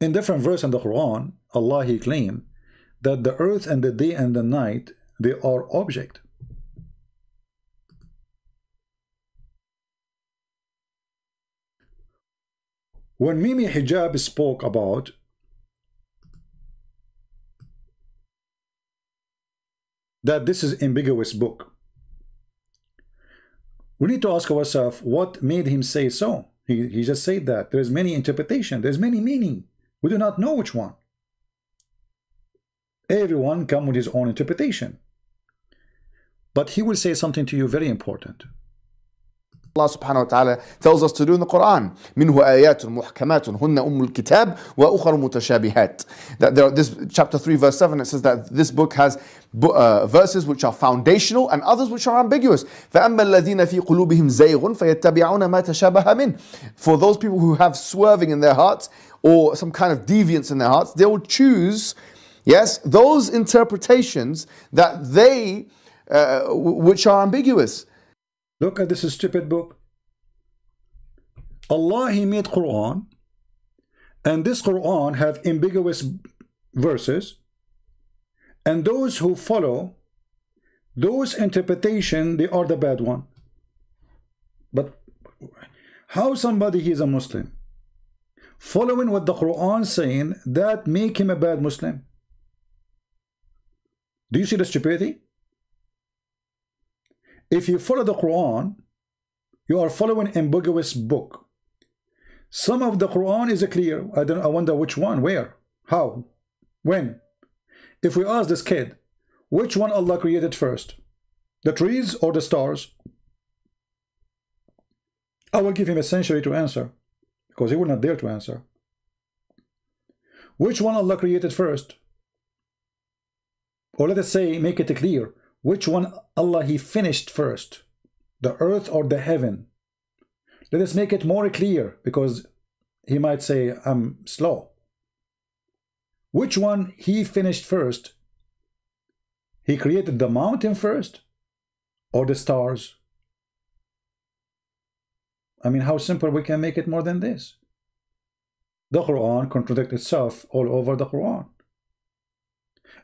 S1: in different verse in the Quran, Allah He claim that the earth and the day and the night, they are object. When Mimi Hijab spoke about that this is ambiguous book, we need to ask ourselves what made him say so. He, he just said that there's many interpretation, there's many meaning. We do not know which one. Everyone come with his own interpretation. But he will say something to you very important.
S5: Allah subhanahu wa ta'ala tells us to do in the Quran منه آيات محكمات هن أم الكتاب وأخر متشابهات that there, this chapter 3 verse 7 it says that this book has uh, verses which are foundational and others which are ambiguous فأما الذين في قلوبهم زيغ فيتبعون ما تشابه منه for those people who have swerving in their hearts or some kind of deviance in their hearts they will choose yes those interpretations that they uh, which are ambiguous
S1: Look at this stupid book. Allah He made Quran and this Quran have ambiguous verses and those who follow those interpretation they are the bad one. But how somebody is a Muslim following what the Quran saying that make him a bad Muslim? Do you see the stupidity? If you follow the Quran, you are following ambiguous book. Some of the Quran is clear. I don't I wonder which one, where, how, when. If we ask this kid, which one Allah created first? The trees or the stars? I will give him a century to answer because he will not dare to answer. Which one Allah created first? Or let us say, make it clear. Which one Allah He finished first? The earth or the heaven? Let us make it more clear because he might say, I'm slow. Which one He finished first? He created the mountain first or the stars? I mean, how simple we can make it more than this? The Quran contradicts itself all over the Quran.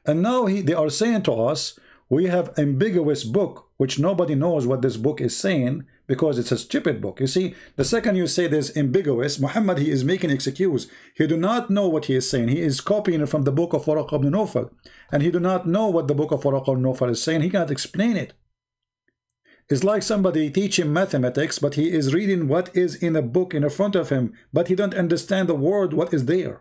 S1: And now he, they are saying to us, we have ambiguous book which nobody knows what this book is saying because it's a stupid book. You see the second you say this ambiguous Muhammad he is making excuse. He do not know what he is saying. He is copying it from the book of Waraq ibn Nawfal and he do not know what the book of Waraq ibn Nawfal is saying. He cannot explain it. It's like somebody teaching mathematics but he is reading what is in a book in front of him but he don't understand the word what is there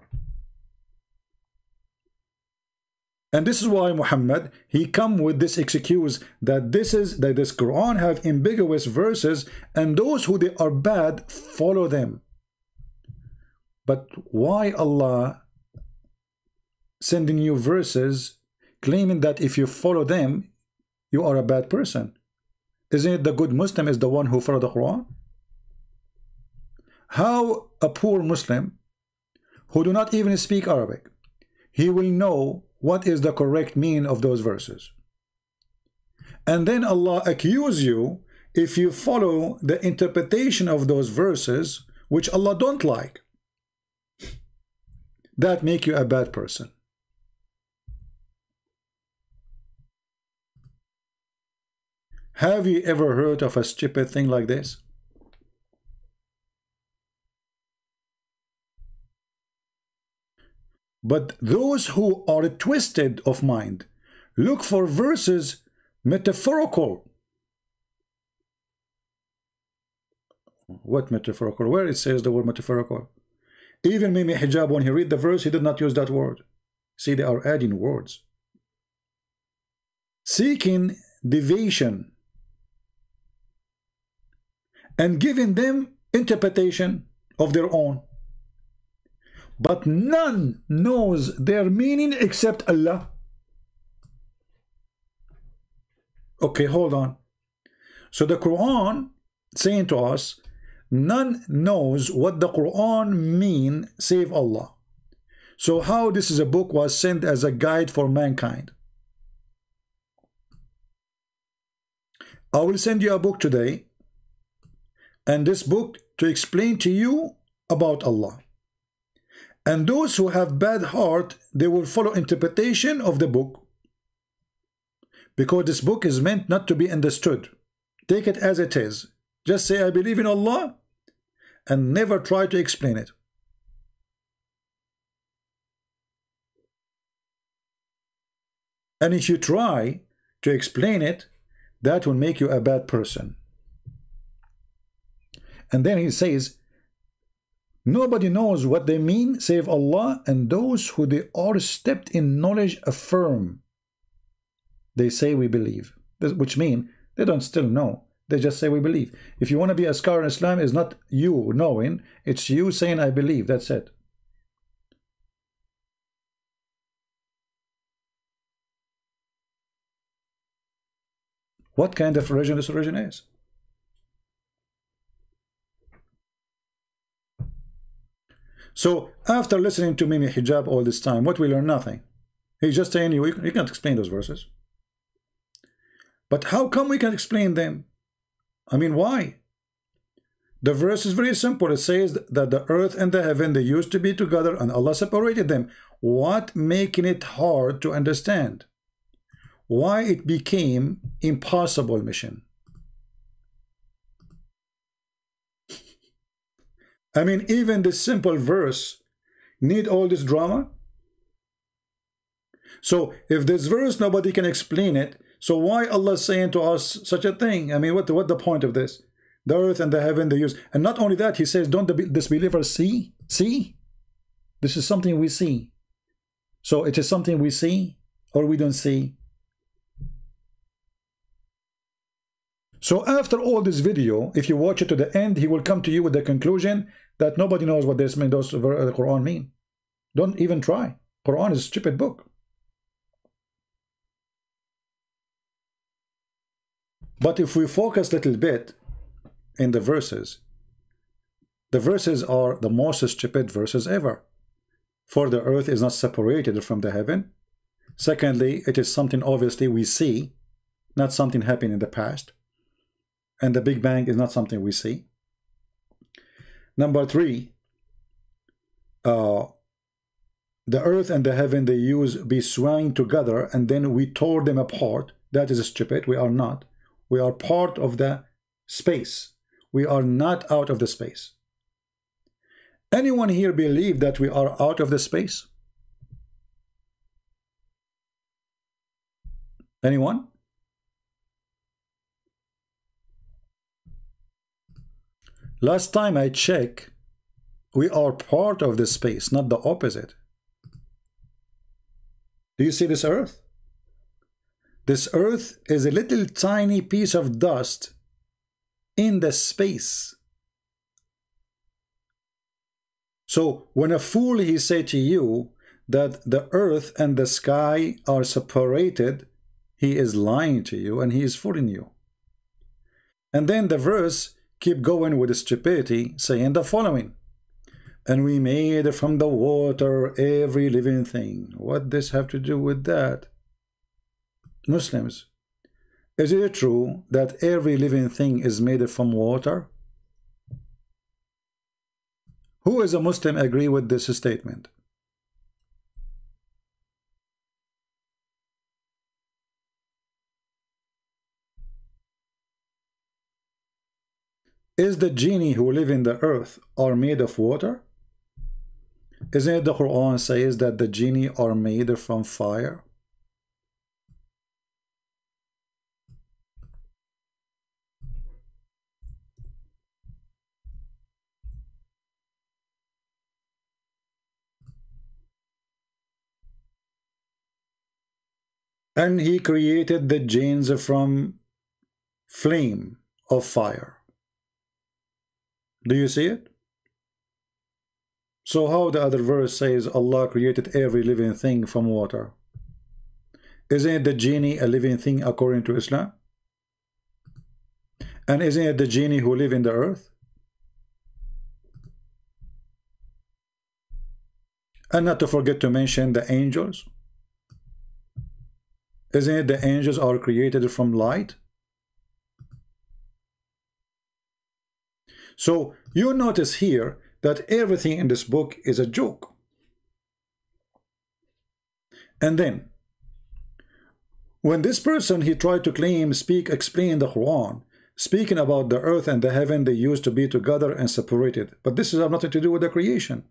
S1: And this is why Muhammad, he come with this excuse that this is that this Quran have ambiguous verses and those who they are bad follow them. But why Allah sending you verses claiming that if you follow them, you are a bad person? Isn't it the good Muslim is the one who follow the Quran? how a poor Muslim who do not even speak Arabic, he will know what is the correct meaning of those verses. And then Allah accuse you if you follow the interpretation of those verses which Allah don't like. That make you a bad person. Have you ever heard of a stupid thing like this? But those who are twisted of mind look for verses metaphorical. What metaphorical? Where it says the word metaphorical? Even Mimi Hijab, when he read the verse, he did not use that word. See, they are adding words. Seeking deviation and giving them interpretation of their own but none knows their meaning except Allah. Okay, hold on. So the Quran saying to us, none knows what the Quran mean save Allah. So how this is a book was sent as a guide for mankind. I will send you a book today and this book to explain to you about Allah. And those who have bad heart, they will follow interpretation of the book. Because this book is meant not to be understood. Take it as it is. Just say, I believe in Allah, and never try to explain it. And if you try to explain it, that will make you a bad person. And then he says, Nobody knows what they mean save Allah and those who they are stepped in knowledge affirm. They say we believe, which mean they don't still know. They just say we believe. If you want to be a scholar in Islam, it's not you knowing, it's you saying I believe. That's it. What kind of religion this religion is? So after listening to Mimi Hijab all this time, what we learn? Nothing. He's just saying you, you can't explain those verses. But how come we can explain them? I mean, why? The verse is very simple. It says that the earth and the heaven, they used to be together and Allah separated them. What making it hard to understand? Why it became impossible mission? I mean, even this simple verse need all this drama? So if this verse, nobody can explain it, so why Allah saying to us such a thing? I mean, what, what the point of this? The earth and the heaven they use. And not only that, he says, don't the disbelievers see? See? This is something we see. So it is something we see or we don't see. So after all this video, if you watch it to the end, he will come to you with the conclusion that nobody knows what this mean, those the uh, Quran mean. Don't even try. Quran is a stupid book. But if we focus a little bit in the verses, the verses are the most stupid verses ever. For the earth is not separated from the heaven. Secondly, it is something obviously we see, not something happened in the past and the Big Bang is not something we see. Number three, uh, the earth and the heaven they use be swaying together and then we tore them apart. That is stupid. We are not. We are part of the space. We are not out of the space. Anyone here believe that we are out of the space? Anyone? Last time I checked, we are part of this space, not the opposite. Do you see this earth? This earth is a little tiny piece of dust in the space. So when a fool he say to you that the earth and the sky are separated, he is lying to you and he is fooling you. And then the verse keep going with stupidity, saying the following. And we made from the water every living thing. What does have to do with that? Muslims, is it true that every living thing is made from water? Who is a Muslim agree with this statement? Is the genie who live in the earth are made of water? Isn't it the Quran says that the genie are made from fire? And he created the jinns from flame of fire. Do you see it? So how the other verse says Allah created every living thing from water? Isn't the genie a living thing according to Islam? And isn't it the genie who live in the earth? And not to forget to mention the angels. Isn't it the angels are created from light? So you notice here that everything in this book is a joke. And then, when this person, he tried to claim, speak, explain the Quran, speaking about the earth and the heaven, they used to be together and separated. But this has nothing to do with the creation.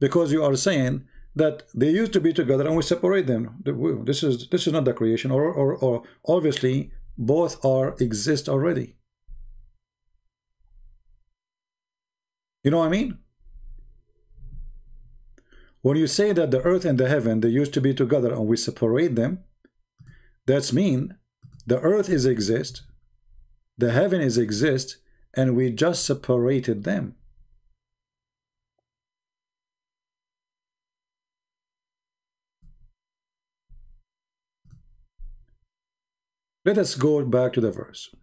S1: Because you are saying that they used to be together and we separate them. This is this is not the creation, or, or, or obviously both are exist already. You know what I mean? When you say that the earth and the heaven, they used to be together and we separate them, that's mean the earth is exist, the heaven is exist, and we just separated them. Let us go back to the verse.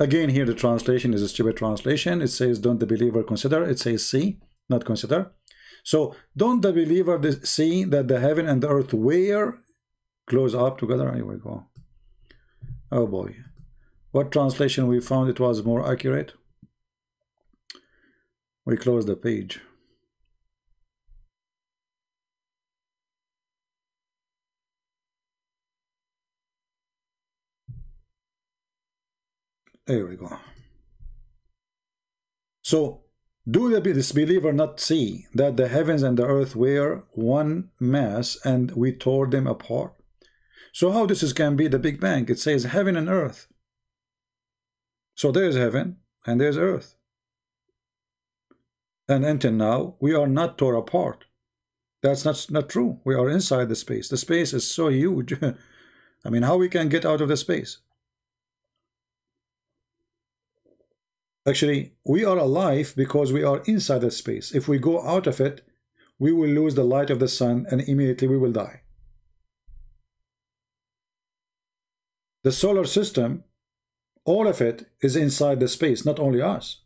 S1: Again, here the translation is a stupid translation. It says, don't the believer consider. It says see, not consider. So don't the believer see that the heaven and the earth were close up together? Here we go. Oh boy. What translation we found it was more accurate? We close the page. There we go. So, do the disbeliever not see that the heavens and the earth were one mass and we tore them apart? So how this is can be the Big Bang? It says heaven and earth. So there's heaven and there's earth. And until now, we are not tore apart. That's not, not true. We are inside the space. The space is so huge. [LAUGHS] I mean, how we can get out of the space? Actually, we are alive because we are inside that space. If we go out of it, we will lose the light of the sun and immediately we will die. The solar system, all of it is inside the space, not only us.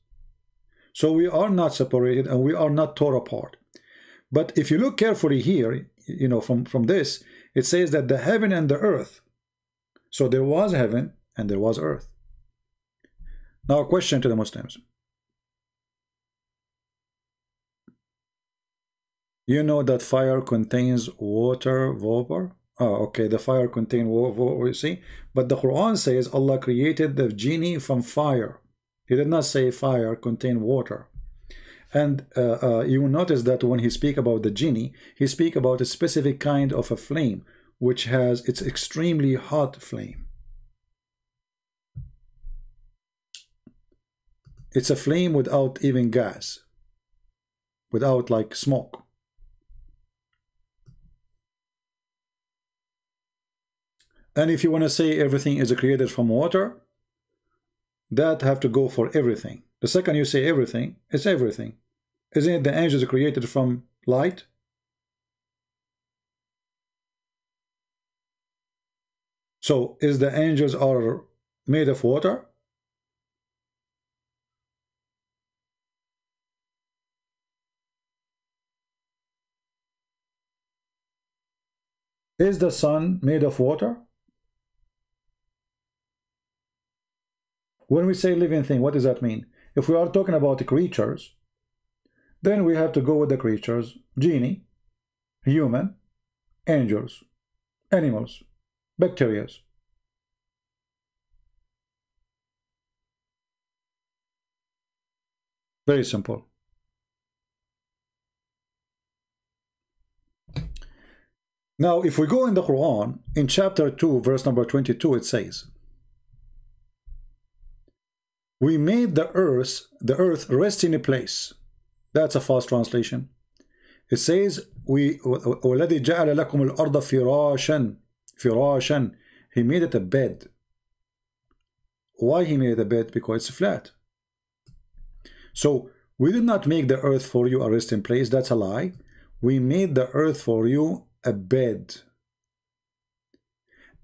S1: So we are not separated and we are not torn apart. But if you look carefully here, you know, from, from this, it says that the heaven and the earth. So there was heaven and there was earth. Now a question to the Muslims. You know that fire contains water vapor? Oh, okay, the fire contains water, you see? But the Quran says Allah created the genie from fire. He did not say fire contain water. And uh, uh, you notice that when he speak about the genie, he speak about a specific kind of a flame, which has its extremely hot flame. It's a flame without even gas, without like smoke. And if you want to say everything is created from water, that have to go for everything. The second you say everything, it's everything. Isn't it the angels created from light? So is the angels are made of water? Is the sun made of water? When we say living thing, what does that mean? If we are talking about creatures, then we have to go with the creatures, genie, human, angels, animals, bacteria. Very simple. Now, if we go in the Quran, in chapter 2, verse number 22, it says, We made the earth, the earth rest in a place. That's a fast translation. It says, we وَالَّذِي جَعَلَ لَكُمُ الْأَرْضَ فِرَاشًا فِرَاشًا He made it a bed. Why he made it a bed? Because it's flat. So, we did not make the earth for you a resting place. That's a lie. We made the earth for you a bed.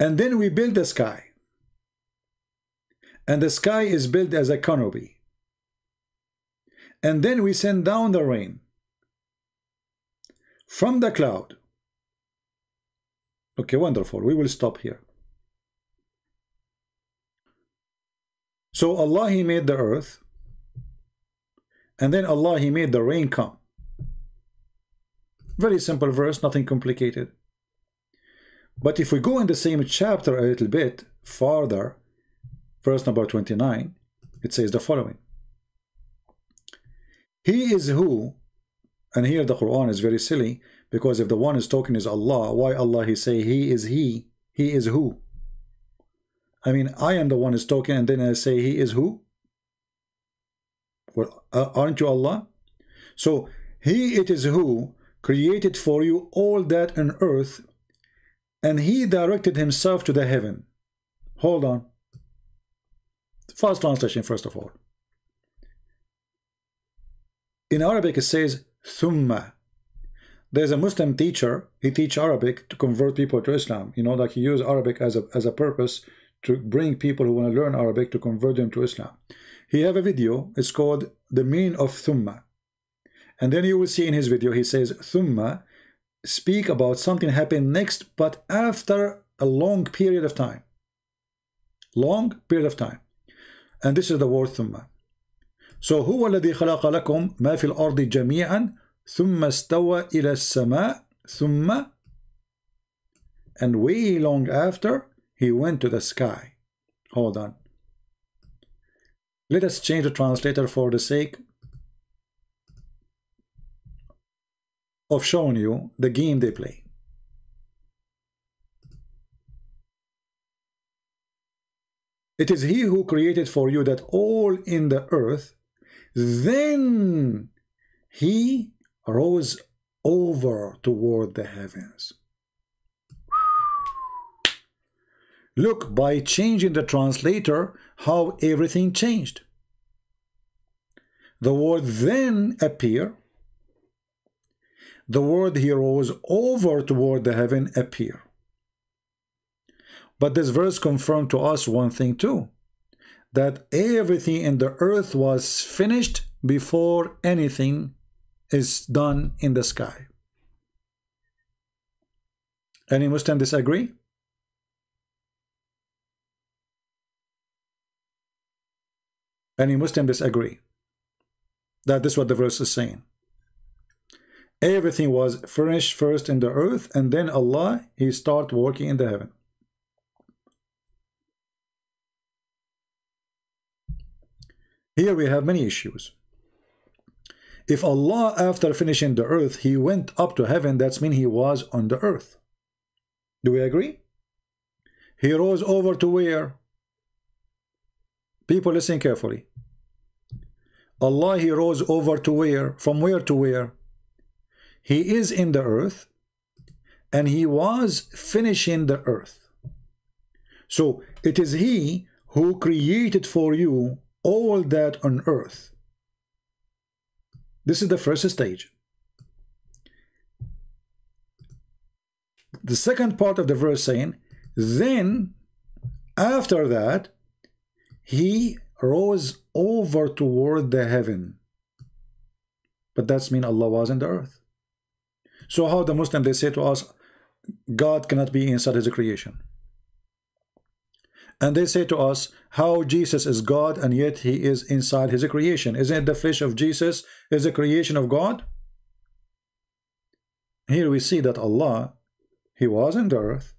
S1: And then we build the sky. And the sky is built as a canopy. And then we send down the rain from the cloud. Okay, wonderful. We will stop here. So Allah, He made the earth. And then Allah, He made the rain come. Very simple verse, nothing complicated. But if we go in the same chapter a little bit farther, verse number 29, it says the following. He is who, and here the Quran is very silly, because if the one is talking is Allah, why Allah he say he is he, he is who? I mean, I am the one is talking and then I say he is who? Well, aren't you Allah? So, he it is who created for you all that on earth, and he directed himself to the heaven. Hold on. Fast translation, first of all. In Arabic, it says, thumma. There's a Muslim teacher, he teach Arabic to convert people to Islam. You know, like he use Arabic as a, as a purpose to bring people who want to learn Arabic to convert them to Islam. He have a video, it's called The Meaning of Thumma. And then you will see in his video, he says, Thumma, speak about something happened next, but after a long period of time. Long period of time. And this is the word Thumma. So هو الذي خلق لكم ما في الأرض جميعا ثم استوى إلى السماء ثم and way long after he went to the sky. Hold on. Let us change the translator for the sake of showing you the game they play. It is he who created for you that all in the earth, then he rose over toward the heavens. Look, by changing the translator, how everything changed. The word then appear the word he rose over toward the heaven appear. But this verse confirmed to us one thing too, that everything in the earth was finished before anything is done in the sky. Any Muslim disagree? Any Muslim disagree? That this is what the verse is saying. Everything was furnished first in the earth, and then Allah, He start working in the heaven. Here we have many issues. If Allah, after finishing the earth, He went up to heaven, that's mean He was on the earth. Do we agree? He rose over to where? People listen carefully. Allah, He rose over to where? From where to where? He is in the earth and he was finishing the earth. So it is he who created for you all that on earth. This is the first stage. The second part of the verse saying, then after that, he rose over toward the heaven. But that's mean Allah was in the earth. So how the Muslim they say to us, God cannot be inside his creation. And they say to us, how Jesus is God and yet he is inside his creation. Isn't the flesh of Jesus is a creation of God? Here we see that Allah, he was in the earth,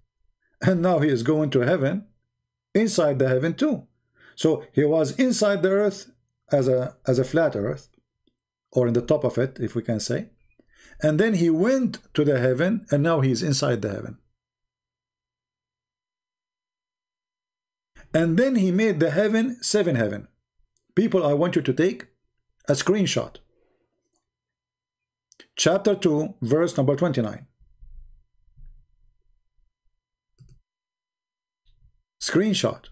S1: and now he is going to heaven, inside the heaven too. So he was inside the earth as a, as a flat earth, or in the top of it, if we can say. And then he went to the heaven, and now he's inside the heaven. And then he made the heaven seven heaven. People, I want you to take a screenshot. Chapter 2, verse number 29. Screenshot.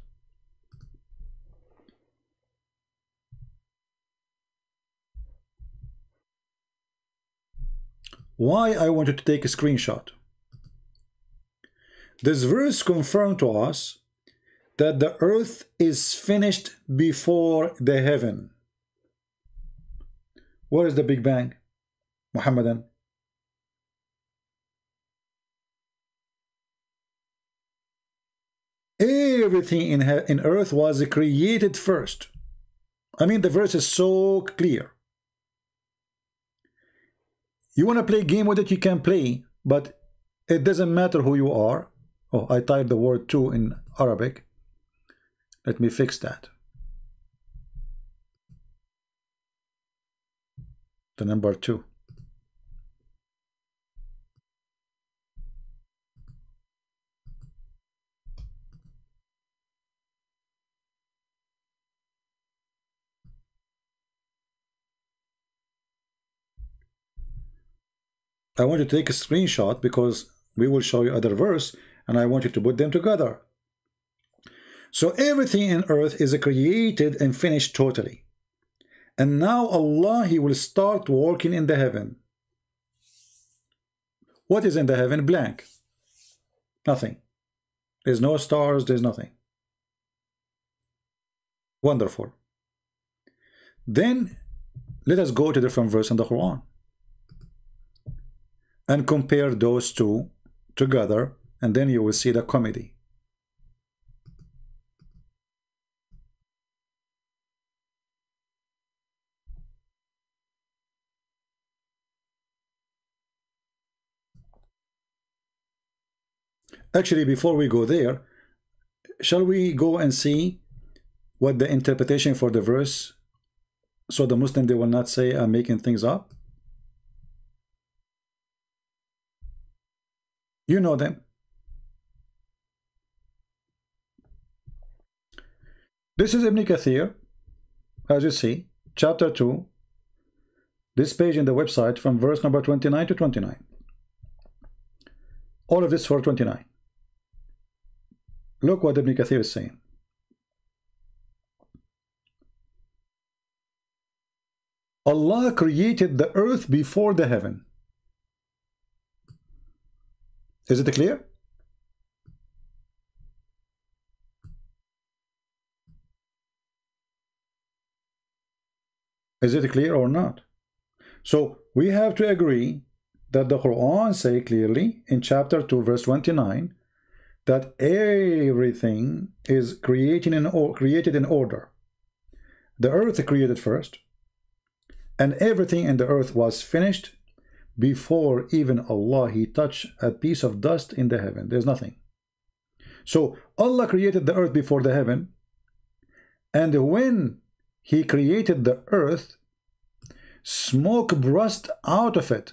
S1: Why I wanted to take a screenshot? This verse confirmed to us that the earth is finished before the heaven. What is the Big Bang, Muhammadan? Everything in, in earth was created first. I mean, the verse is so clear. You want to play a game with it, you can play, but it doesn't matter who you are. Oh, I typed the word two in Arabic. Let me fix that. The number two. I want you to take a screenshot because we will show you other verse and I want you to put them together. So everything in earth is created and finished totally. And now Allah, He will start working in the heaven. What is in the heaven? Blank. Nothing. There's no stars, there's nothing. Wonderful. Then let us go to different verse in the Quran and compare those two together and then you will see the comedy. Actually, before we go there, shall we go and see what the interpretation for the verse so the Muslim they will not say I'm making things up? You know them. This is Ibn Kathir, as you see, chapter 2, this page in the website from verse number 29 to 29. All of this for 29. Look what Ibn Kathir is saying. Allah created the earth before the heaven. Is it clear? Is it clear or not? So we have to agree that the Quran say clearly in chapter 2 verse 29 that everything is created in, created in order. The earth created first, and everything in the earth was finished before even Allah he touched a piece of dust in the heaven. There's nothing. So Allah created the earth before the heaven, and when he created the earth, smoke burst out of it.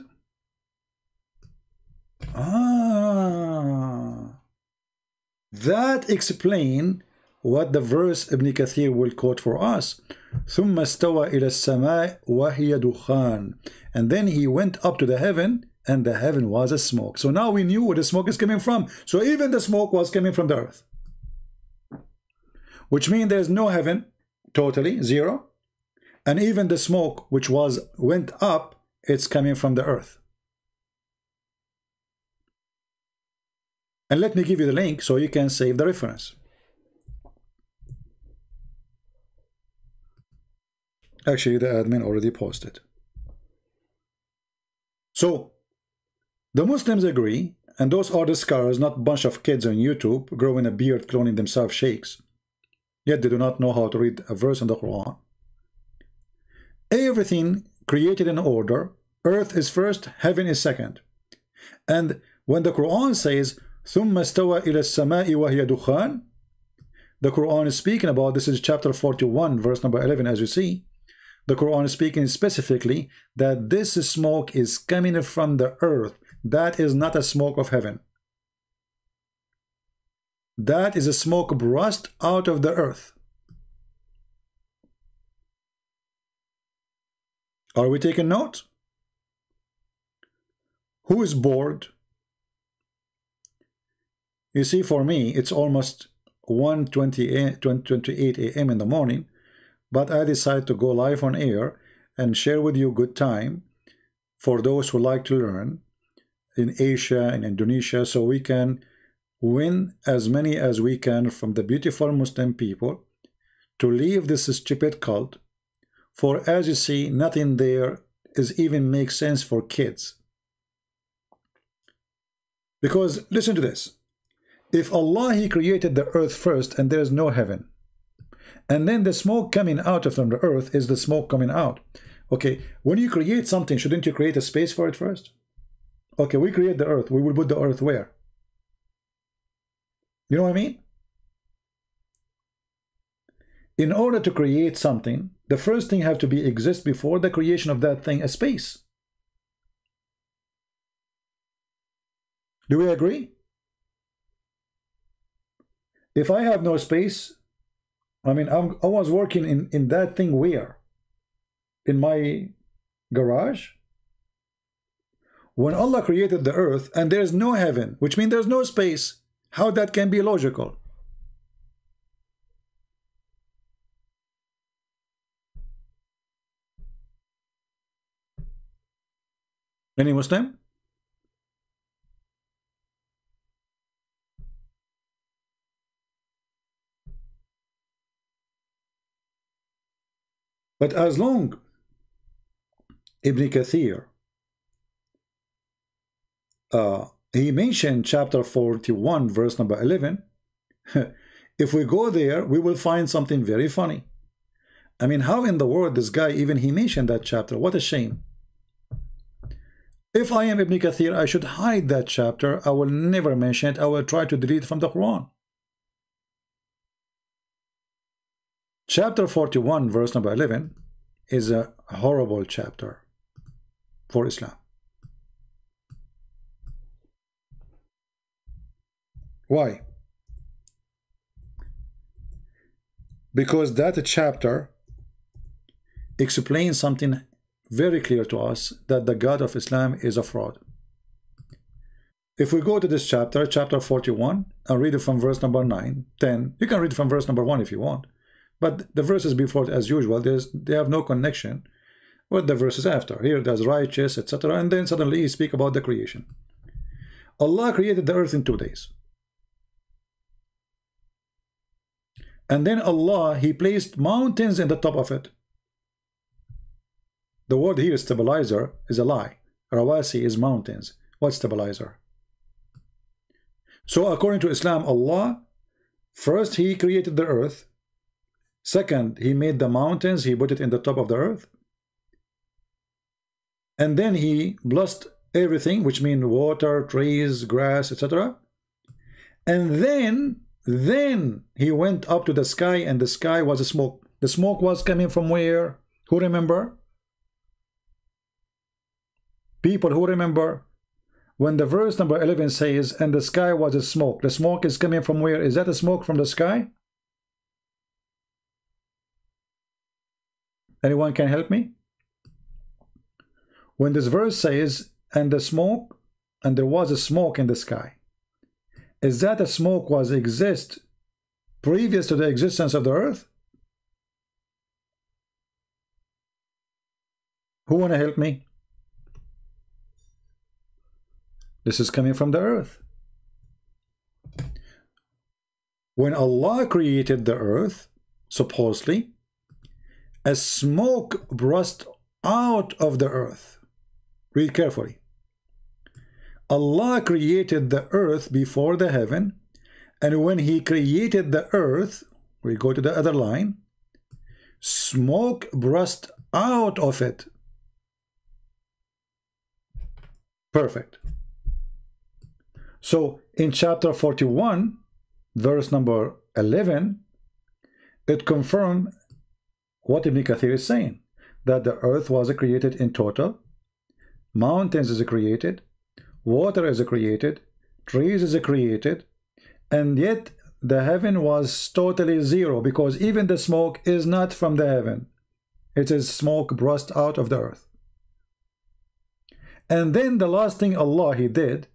S1: Ah. That explain what the verse Ibn Kathir will quote for us. ثم استوى إلى السماء وهي دخان and then he went up to the heaven and the heaven was a smoke. So now we knew where the smoke is coming from. So even the smoke was coming from the earth. which means there's no heaven, totally, zero. And even the smoke which was went up, it's coming from the earth. And let me give you the link so you can save the reference. Actually, the admin already posted. So, the Muslims agree, and those are the scars, not bunch of kids on YouTube growing a beard, cloning themselves sheikhs. Yet they do not know how to read a verse in the Quran. Everything created in order, earth is first, heaven is second. And when the Quran says, The Quran is speaking about, this is chapter 41, verse number 11, as you see the Quran is speaking specifically that this smoke is coming from the earth. That is not a smoke of heaven. That is a smoke brushed out of the earth. Are we taking note? Who is bored? You see, for me, it's almost 1.28 a.m. in the morning but I decided to go live on air and share with you good time for those who like to learn in Asia and Indonesia so we can win as many as we can from the beautiful Muslim people to leave this stupid cult. For as you see nothing there is even makes sense for kids. Because listen to this. If Allah he created the earth first and there is no heaven and then the smoke coming out of from the earth is the smoke coming out. Okay when you create something shouldn't you create a space for it first? Okay we create the earth. We will put the earth where? You know what I mean? In order to create something the first thing have to be exist before the creation of that thing a space. Do we agree? If I have no space I mean, I'm, I was working in, in that thing where? In my garage? When Allah created the earth and there's no heaven, which means there's no space, how that can be logical? Any Muslim? But as long Ibn Kathir, uh, he mentioned chapter 41, verse number 11. [LAUGHS] if we go there, we will find something very funny. I mean, how in the world this guy even he mentioned that chapter? What a shame. If I am Ibn Kathir, I should hide that chapter. I will never mention it. I will try to delete it from the Quran. Chapter 41, verse number 11, is a horrible chapter for Islam. Why? Because that chapter explains something very clear to us that the God of Islam is a fraud. If we go to this chapter, chapter 41, and read it from verse number 9, 10, you can read from verse number 1 if you want. But the verses before, as usual, there's, they have no connection with the verses after. Here there's righteous, etc. And then suddenly he speak about the creation. Allah created the earth in two days. And then Allah, He placed mountains in the top of it. The word here, stabilizer, is a lie. Rawasi is mountains. What stabilizer? So according to Islam, Allah, first He created the earth, Second, he made the mountains, he put it in the top of the earth. And then he blessed everything, which means water, trees, grass, etc. And then, then he went up to the sky and the sky was a smoke. The smoke was coming from where? Who remember? People who remember when the verse number 11 says, and the sky was a smoke. The smoke is coming from where? Is that a smoke from the sky? Anyone can help me? When this verse says, and the smoke, and there was a smoke in the sky, is that a smoke was exist previous to the existence of the earth? Who want to help me? This is coming from the earth. When Allah created the earth, supposedly, a smoke burst out of the earth. Read carefully. Allah created the earth before the heaven, and when He created the earth, we go to the other line, smoke burst out of it. Perfect. So in chapter 41, verse number 11, it confirmed what Ibn Kathir is saying, that the earth was created in total, mountains is created, water is created, trees is created, and yet the heaven was totally zero because even the smoke is not from the heaven. It is smoke burst out of the earth. And then the last thing Allah He did,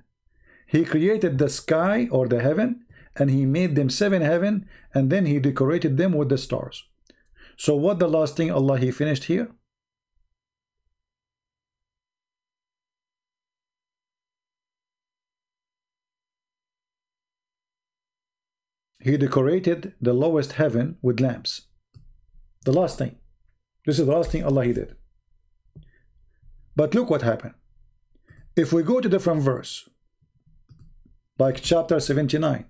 S1: He created the sky or the heaven and He made them seven heaven and then He decorated them with the stars. So what the last thing Allah He finished here? He decorated the lowest heaven with lamps. The last thing. This is the last thing Allah He did. But look what happened. If we go to different verse, like chapter 79,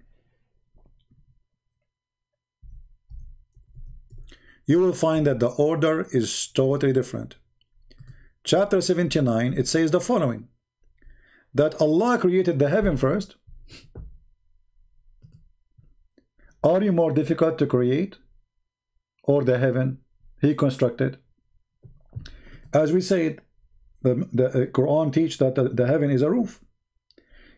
S1: you will find that the order is totally different. Chapter 79, it says the following, that Allah created the heaven first. Are you more difficult to create or the heaven he constructed? As we said, the, the uh, Quran teach that the, the, heaven is a roof.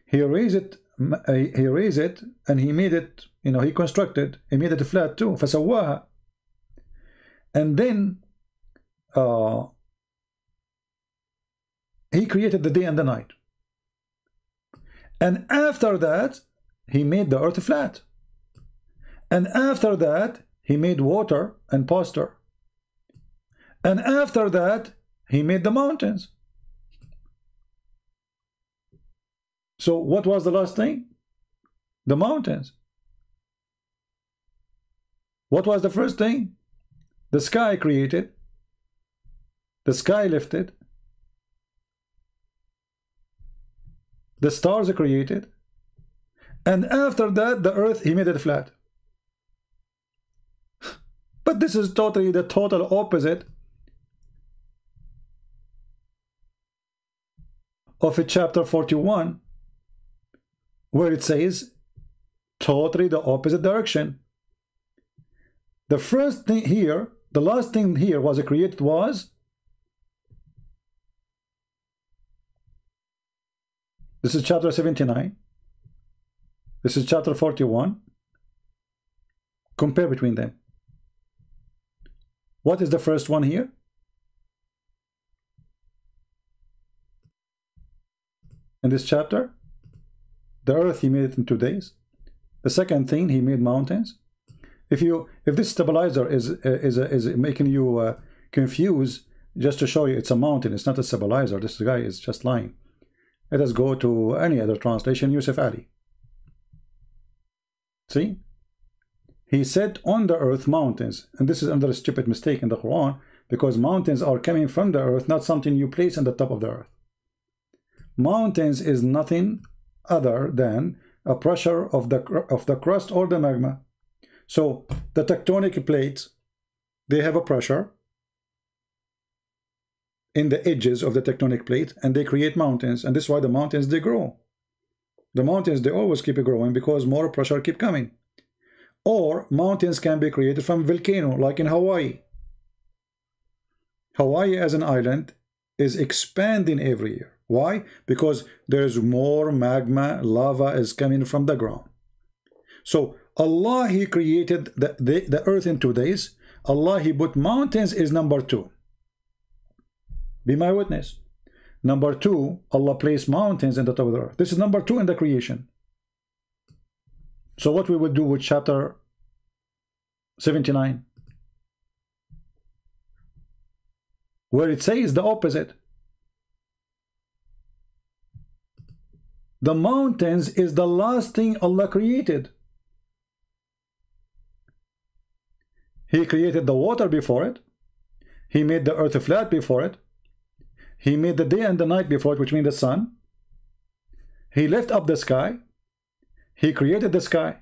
S1: He raised it, uh, he raised it, and he made it. You know, he constructed. He made it flat too. فسواها. and then, uh, he created the day and the night. And after that, he made the earth flat. And after that, he made water and pasture. And after that, he made the mountains. So what was the last thing? The mountains. What was the first thing? The sky created. The sky lifted. The stars are created. And after that, the earth, he made it flat. [LAUGHS] but this is totally the total opposite of chapter 41 where it says totally the opposite direction the first thing here the last thing here was created was this is chapter 79 this is chapter 41 compare between them. What is the first one here? In this chapter the earth he made it in two days. The second thing he made mountains if you if this stabilizer is is is making you uh, confused just to show you it's a mountain it's not a stabilizer this guy is just lying. Let us go to any other translation Yusuf Ali. See? He said on the earth mountains and this is another stupid mistake in the Quran because mountains are coming from the earth not something you place on the top of the earth. Mountains is nothing other than a pressure of the of the crust or the magma. So the tectonic plates, they have a pressure in the edges of the tectonic plate and they create mountains and this is why the mountains they grow. The mountains they always keep growing because more pressure keep coming. Or mountains can be created from volcano like in Hawaii. Hawaii as an island is expanding every year. Why? Because there's more magma, lava is coming from the ground. So Allah, He created the, the, the earth in two days. Allah, He put mountains is number two. Be my witness. Number two, Allah placed mountains in the top of the earth. This is number two in the creation. So what we would do with chapter 79 where it says the opposite the mountains is the last thing Allah created he created the water before it. He made the earth flat before it. He made the day and the night before it which means the sun. He lifted up the sky. He created the sky.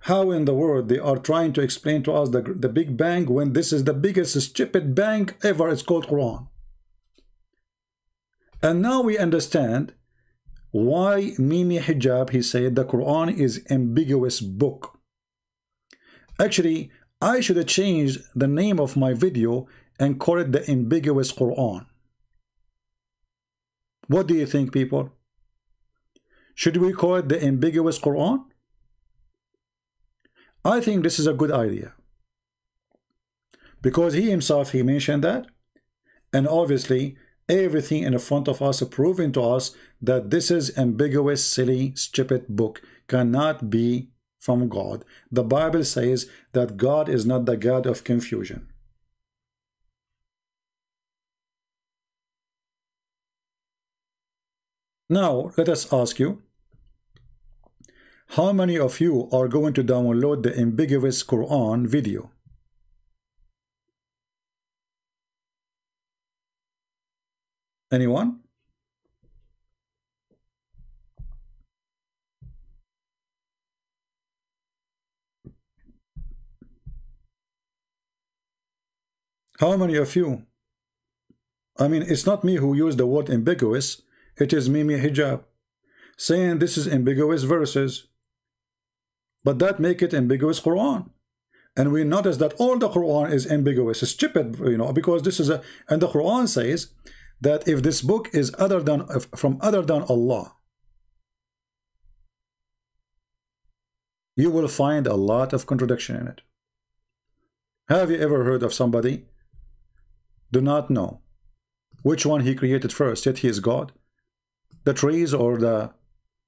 S1: How in the world they are trying to explain to us the, the Big Bang when this is the biggest stupid bang ever it's called Quran. And now we understand why Mimi Hijab he said the Quran is ambiguous book. Actually I should have changed the name of my video and call it the ambiguous Quran. What do you think people? Should we call it the ambiguous Quran? I think this is a good idea. Because he himself he mentioned that. And obviously everything in front of us proving to us that this is ambiguous silly stupid book cannot be from God the Bible says that God is not the God of confusion now let us ask you how many of you are going to download the ambiguous Quran video? Anyone? How many of you? I mean, it's not me who used the word ambiguous. It is Mimi Hijab saying this is ambiguous verses but that make it ambiguous Quran and we notice that all the Quran is ambiguous stupid you know because this is a and the Quran says that if this book is other than from other than Allah you will find a lot of contradiction in it. Have you ever heard of somebody do not know which one he created first yet he is God? The trees or the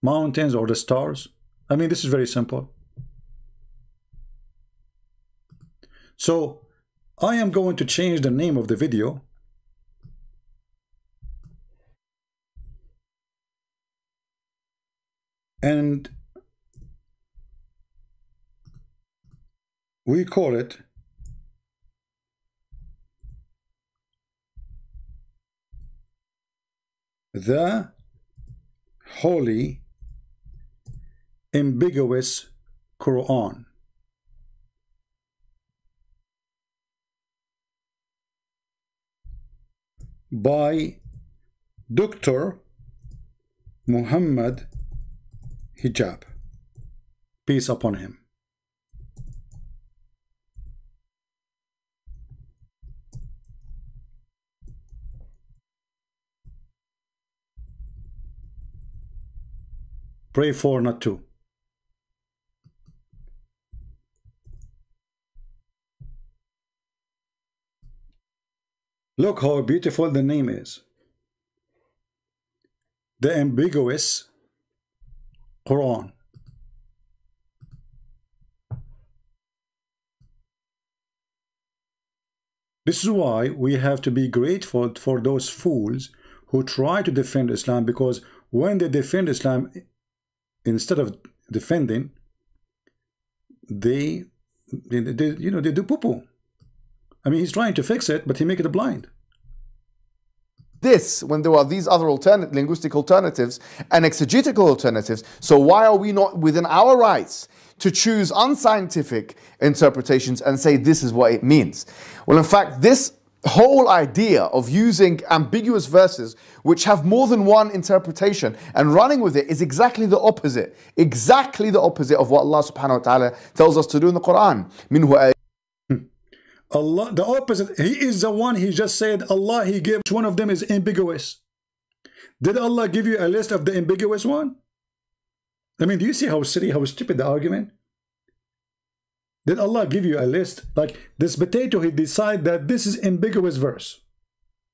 S1: mountains or the stars? I mean this is very simple. So I am going to change the name of the video. And we call it the Holy Ambiguous Quran. by Dr. Muhammad Hijab. Peace upon him. Pray for, not to. Look how beautiful the name is. The ambiguous Quran. This is why we have to be grateful for those fools who try to defend Islam because when they defend Islam, instead of defending, they, they, they you know, they do poo-poo. I mean, he's trying to fix it, but he make it a blind.
S5: This, when there are these other alternate linguistic alternatives and exegetical alternatives, so why are we not within our rights to choose unscientific interpretations and say this is what it means? Well, in fact, this whole idea of using ambiguous verses which have more than one interpretation and running with it is exactly the opposite exactly the opposite of what Allah subhanahu wa ta'ala tells us to do in the Quran
S1: Allah, the opposite, he is the one he just said, Allah, he gave, one of them is ambiguous. Did Allah give you a list of the ambiguous one? I mean, do you see how silly, how stupid the argument? Did Allah give you a list? Like this potato, he decided that this is ambiguous verse.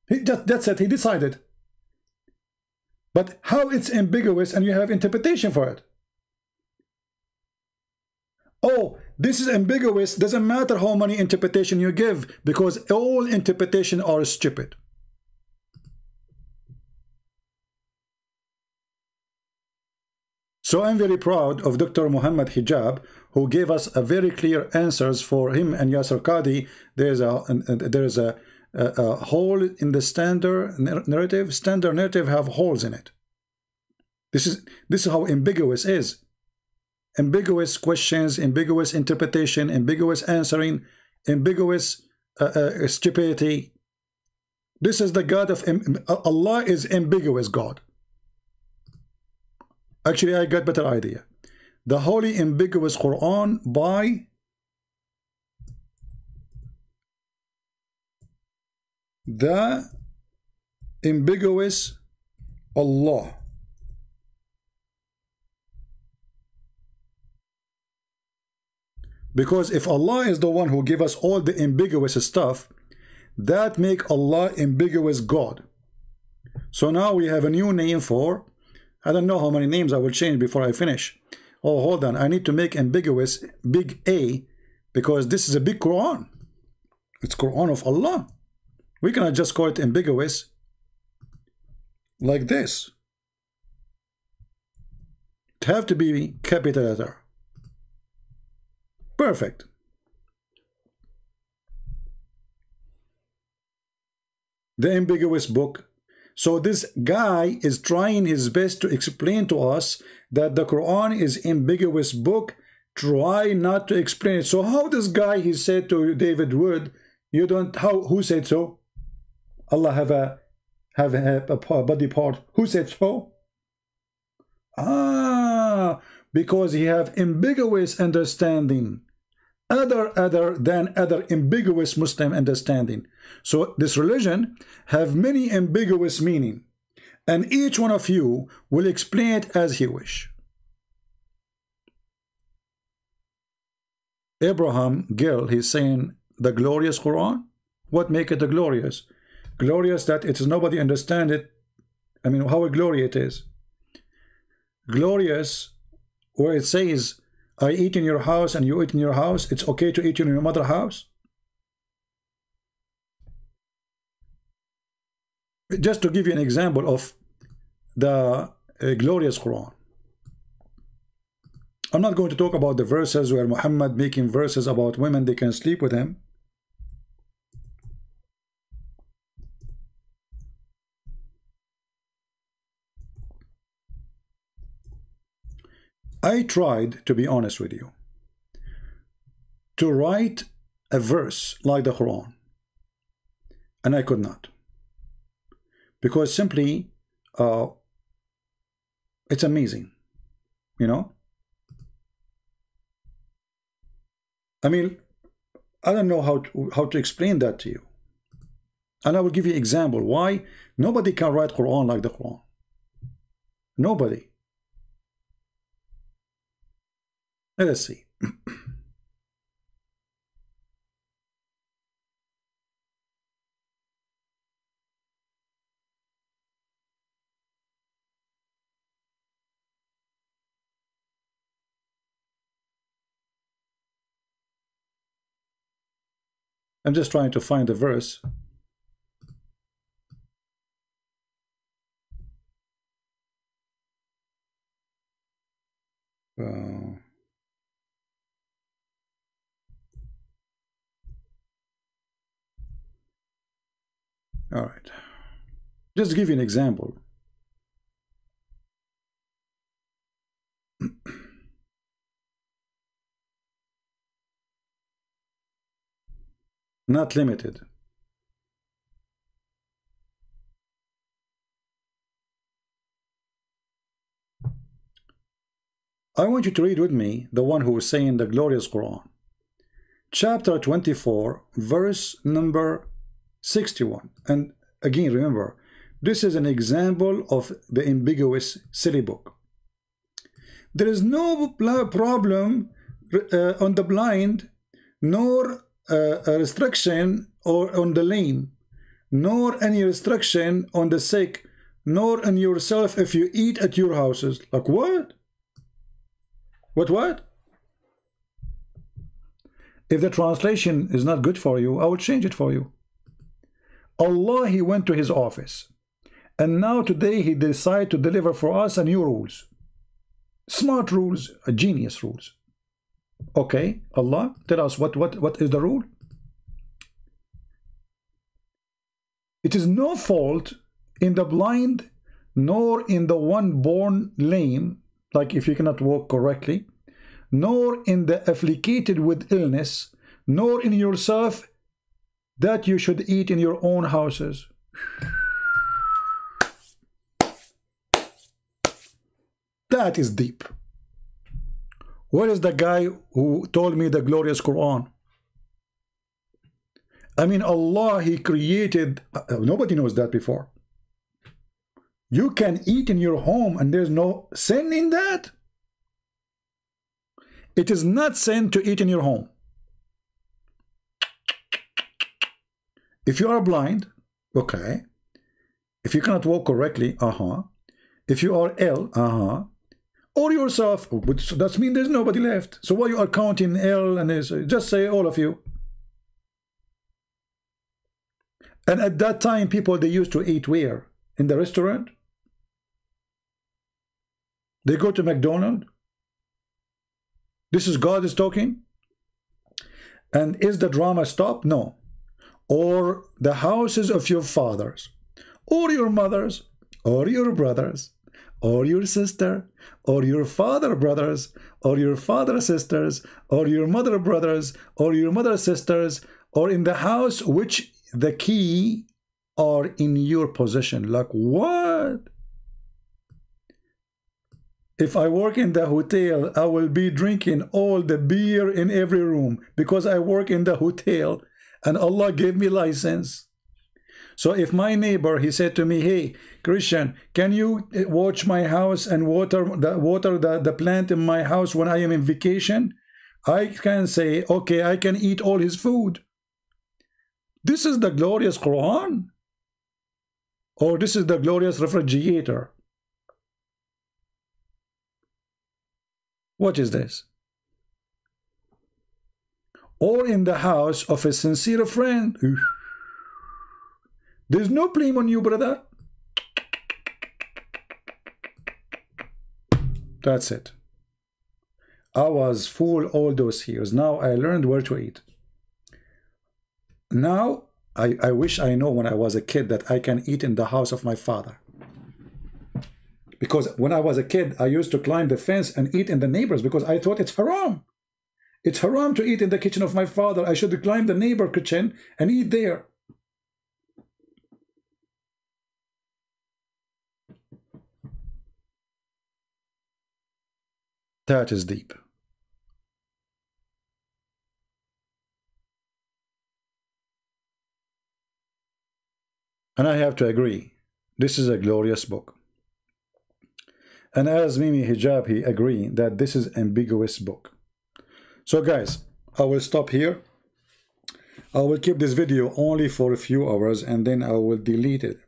S1: He just, that's it, he decided. But how it's ambiguous and you have interpretation for it? oh, this is ambiguous, doesn't matter how many interpretation you give, because all interpretation are stupid. So I'm very proud of Dr. Muhammad Hijab, who gave us a very clear answers for him and Yasir Qadhi. There's a there's a, a, a hole in the standard narrative. Standard narrative have holes in it. This is this is how ambiguous is. Ambiguous questions, ambiguous interpretation, ambiguous answering, ambiguous uh, uh, stupidity. This is the God of Allah is ambiguous God. Actually, I got better idea. The Holy Ambiguous Quran by the ambiguous Allah. Because if Allah is the one who give us all the ambiguous stuff, that make Allah ambiguous God. So now we have a new name for, I don't know how many names I will change before I finish. Oh, hold on, I need to make ambiguous big A because this is a big Quran. It's Quran of Allah. We cannot just call it ambiguous like this. It have to be capital letter. Perfect. The ambiguous book. So this guy is trying his best to explain to us that the Quran is ambiguous book. Try not to explain it. So how this guy, he said to David Wood, you don't, how, who said so? Allah have a, have a, a body part. Who said so? Ah, because he have ambiguous understanding other other than other ambiguous Muslim understanding. So this religion have many ambiguous meaning, and each one of you will explain it as he wish. Abraham Gill, he's saying the glorious Quran. What make it the glorious? Glorious that it is nobody understand it. I mean, how glorious it is. Glorious, where it says I eat in your house and you eat in your house. It's okay to eat in your mother's house. Just to give you an example of the uh, glorious Quran. I'm not going to talk about the verses where Muhammad making verses about women they can sleep with him. I tried, to be honest with you, to write a verse like the Quran, and I could not. Because simply, uh, it's amazing, you know? I mean, I don't know how to, how to explain that to you. And I will give you an example why nobody can write Quran like the Quran. Nobody. Let us see. I'm just trying to find the verse. Uh, All right. Just give you an example. Not limited. I want you to read with me the one who is saying the glorious Quran. Chapter 24, verse number 61. And again, remember, this is an example of the ambiguous silly book. There is no problem uh, on the blind, nor uh, a restriction or on the lame, nor any restriction on the sick, nor on yourself if you eat at your houses. Like what? What, what? If the translation is not good for you, I will change it for you. Allah, he went to his office. And now today he decided to deliver for us a new rules. Smart rules, a genius rules. Okay, Allah, tell us what, what, what is the rule? It is no fault in the blind nor in the one born lame, like if you cannot walk correctly, nor in the afflicted with illness, nor in yourself that you should eat in your own houses. That is deep. Where is the guy who told me the glorious Quran? I mean, Allah, He created, uh, nobody knows that before. You can eat in your home and there's no sin in that. It is not sin to eat in your home. If you are blind, okay. If you cannot walk correctly, uh-huh. If you are ill, uh-huh. Or yourself, but that means there's nobody left. So why you are counting ill and is just say all of you. And at that time, people they used to eat where? In the restaurant? They go to McDonald's. This is God is talking. And is the drama stopped? No. Or the houses of your fathers, or your mothers, or your brothers, or your sister, or your father brothers, or your father sisters, or your mother brothers, or your mother sisters, or in the house which the key are in your possession. Like what? If I work in the hotel, I will be drinking all the beer in every room because I work in the hotel and Allah gave me license. So if my neighbor, he said to me, hey, Christian, can you eh, watch my house and water the water the, the plant in my house when I am in vacation? I can say, okay, I can eat all his food. This is the glorious Quran. Or this is the glorious refrigerator. What is this? Or in the house of a sincere friend. There's no blame on you, brother. That's it. I was full all those years. Now I learned where to eat. Now I, I wish I know when I was a kid that I can eat in the house of my father. Because when I was a kid, I used to climb the fence and eat in the neighbors because I thought it's haram. It's haram to eat in the kitchen of my father. I should climb the neighbor kitchen and eat there. That is deep. And I have to agree, this is a glorious book. And as Mimi Hijabi agree that this is ambiguous book. So guys, I will stop here. I will keep this video only for a few hours and then I will delete it.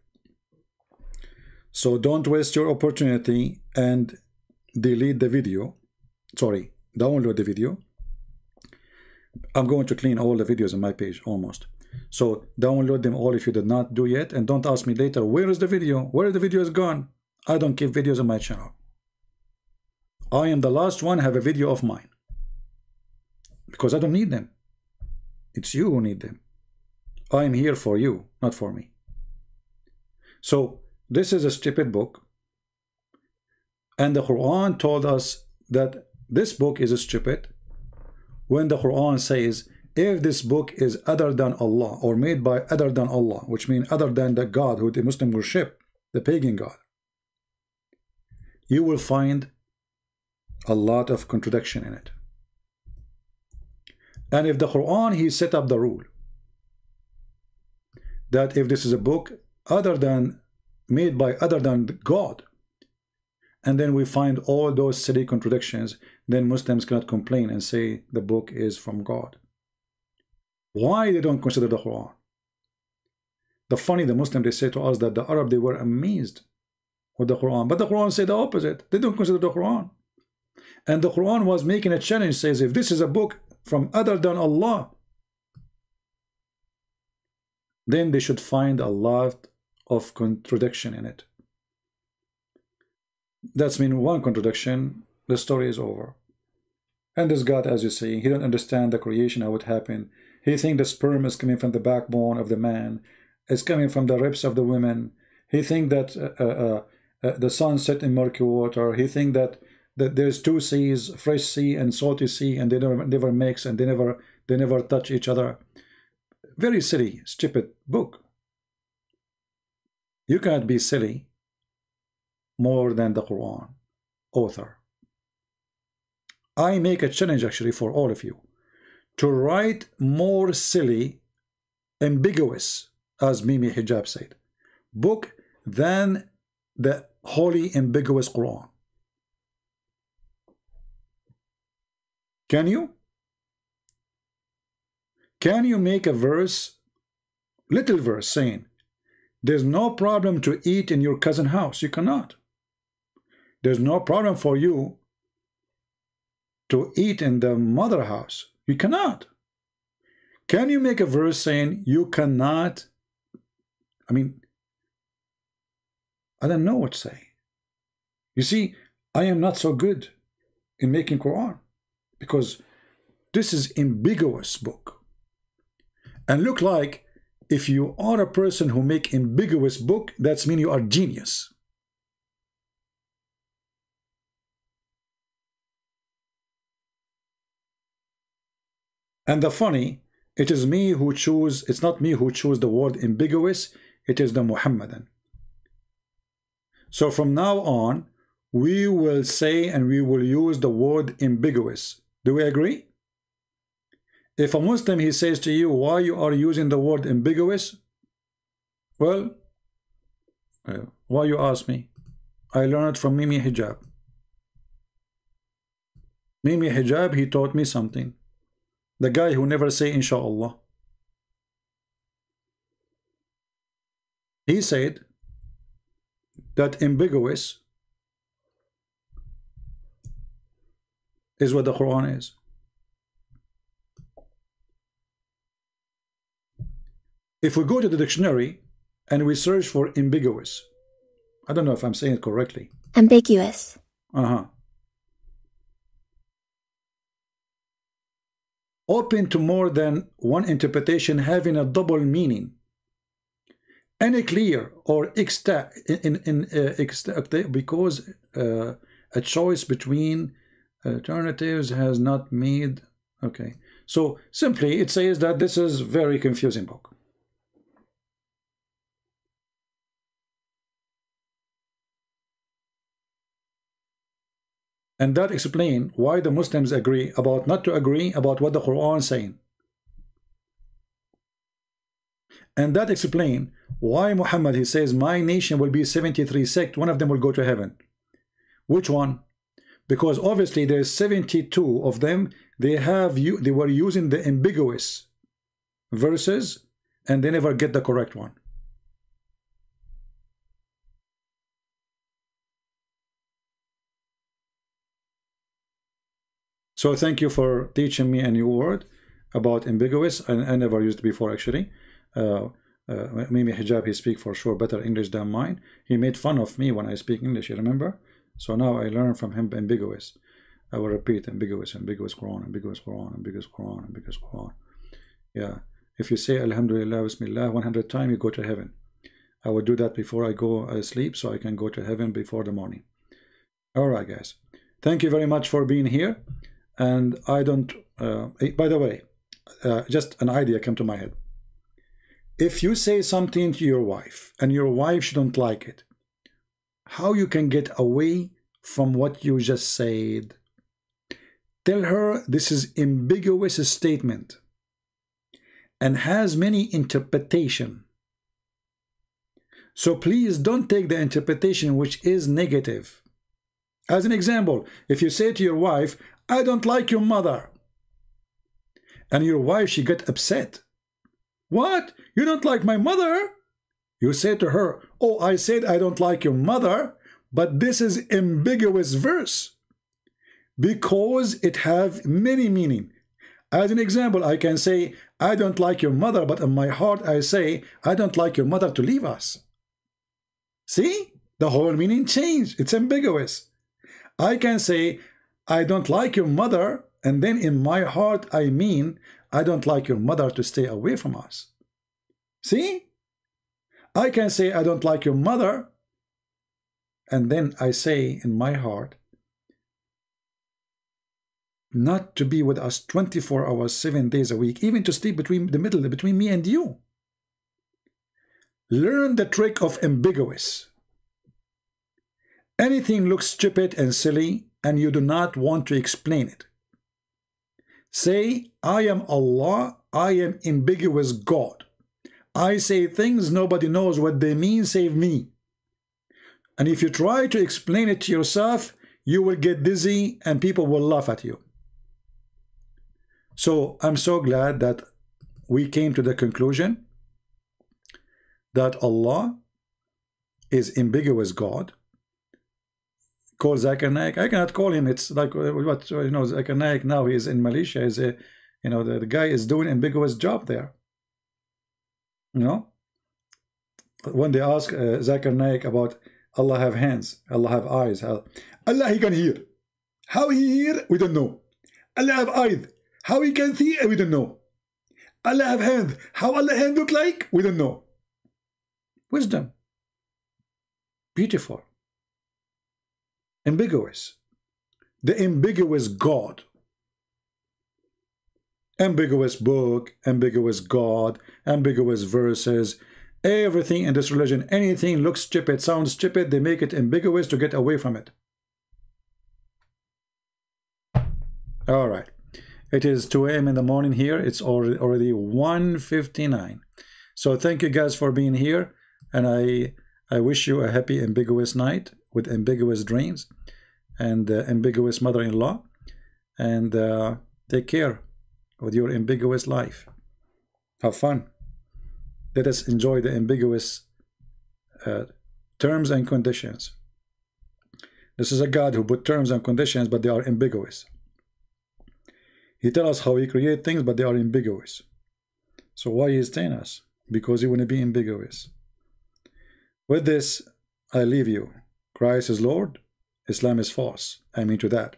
S1: So don't waste your opportunity and delete the video. Sorry, download the video. I'm going to clean all the videos on my page almost. So download them all if you did not do yet and don't ask me later, where is the video? Where the video is gone? I don't keep videos on my channel. I am the last one have a video of mine. Because I don't need them. It's you who need them. I am here for you, not for me. So this is a stupid book. And the Quran told us that this book is stupid when the Quran says if this book is other than Allah or made by other than Allah, which means other than the God who the Muslim worship, the pagan God, you will find a lot of contradiction in it. And if the Quran, he set up the rule that if this is a book other than made by other than God, and then we find all those silly contradictions, then Muslims cannot complain and say the book is from God. Why they don't consider the Quran? The funny, the Muslim, they say to us that the Arab, they were amazed with the Quran. But the Quran said the opposite. They don't consider the Quran. And the Quran was making a challenge, says, if this is a book from other than Allah, then they should find a lot of contradiction in it. That's mean one contradiction, the story is over. And this God, as you see, he don't understand the creation, how it happened. He think the sperm is coming from the backbone of the man. It's coming from the ribs of the women. He think that uh, uh, uh, uh the sun set in murky water. He think that that there's two seas, fresh sea and salty sea, and they never, never mix and they never they never touch each other. Very silly, stupid book. You can't be silly more than the Quran author. I make a challenge actually for all of you to write more silly, ambiguous, as Mimi Hijab said, book than the holy ambiguous Quran. Can you? Can you make a verse, little verse saying, there's no problem to eat in your cousin house. You cannot. There's no problem for you to eat in the mother house. You cannot. Can you make a verse saying you cannot? I mean, I don't know what to say. You see, I am not so good in making Quran because this is ambiguous book. And look like if you are a person who make ambiguous book, that's mean you are genius. And the funny, it is me who choose, it's not me who choose the word ambiguous, it is the Muhammadan. So from now on, we will say and we will use the word ambiguous. Do we agree? If a Muslim, he says to you, why you are using the word ambiguous? Well, uh, why you ask me? I learned from Mimi Hijab. Mimi Hijab, he taught me something. The guy who never say inshallah. He said that ambiguous is what the Quran is. If we go to the dictionary and we search for ambiguous, I don't know if I'm saying it correctly.
S7: Ambiguous.
S1: Uh-huh. Open to more than one interpretation having a double meaning. Any clear or exta in in uh, exta because uh, a choice between alternatives has not made okay. So simply it says that this is very confusing book. And that explain why the Muslims agree about not to agree about what the Quran is saying. And that explain why Muhammad, he says, my nation will be 73 sect, one of them will go to heaven. Which one? Because obviously there's 72 of them, they have you they were using the ambiguous verses and they never get the correct one. So thank you for teaching me a new word about ambiguous. I, I never used before actually. Uh, uh, Mimi Hijab, he speak for sure better English than mine. He made fun of me when I speak English, you remember? So now I learn from him ambiguous. I will repeat ambiguous, ambiguous Quran, ambiguous Quran, ambiguous Quran, ambiguous Quran. Yeah. If you say Alhamdulillah, Bismillah 100 times, you go to heaven. I will do that before I go uh, sleep so I can go to heaven before the morning. All right, guys. Thank you very much for being here and I don't uh, by the way uh, just an idea came to my head if you say something to your wife and your wife shouldn't like it how you can get away from what you just said tell her this is ambiguous statement and has many interpretation so please don't take the interpretation which is negative as an example if you say to your wife I don't like your mother. And your wife, she get upset. What? You don't like my mother? You say to her, oh, I said I don't like your mother, but this is ambiguous verse because it have many meaning. As an example, I can say, I don't like your mother, but in my heart I say, I don't like your mother to leave us. See? The whole meaning changed. It's ambiguous. I can say, I don't like your mother, and then in my heart I mean, I don't like your mother to stay away from us. See? I can say, I don't like your mother, and then I say in my heart, not to be with us 24 hours, seven days a week, even to sleep between the middle, between me and you. Learn the trick of ambiguous. Anything looks stupid and silly, and you do not want to explain it. Say, I am Allah, I am ambiguous God. I say things nobody knows what they mean save me. And if you try to explain it to yourself, you will get dizzy and people will laugh at you. So I'm so glad that we came to the conclusion that Allah is ambiguous God. Call Zakir Naik. I cannot call him. It's like uh, what you know. Zakir Naik now he is in Malaysia. Is a you know the, the guy is doing ambiguous job there. You know, when they ask uh, Zakir Naik about Allah have hands, Allah have eyes, Allah he can hear. How he hear, we don't know. Allah have eyes. How he can see, we don't know. Allah have hands. How Allah hand look like, we don't know. Wisdom. Beautiful. Ambiguous. The ambiguous God. Ambiguous book, ambiguous God, ambiguous verses, everything in this religion, anything looks stupid, sounds stupid, they make it ambiguous to get away from it. All right. It is 2 a.m. in the morning here. It's already already 1.59. So thank you guys for being here. And I I wish you a happy ambiguous night with ambiguous dreams and uh, ambiguous mother-in-law. And uh, take care with your ambiguous life. Have fun. Let us enjoy the ambiguous uh, terms and conditions. This is a God who put terms and conditions, but they are ambiguous. He tell us how he create things, but they are ambiguous. So why he is telling us? Because he want to be ambiguous. With this, I leave you. Christ is Lord, Islam is false. I mean to that.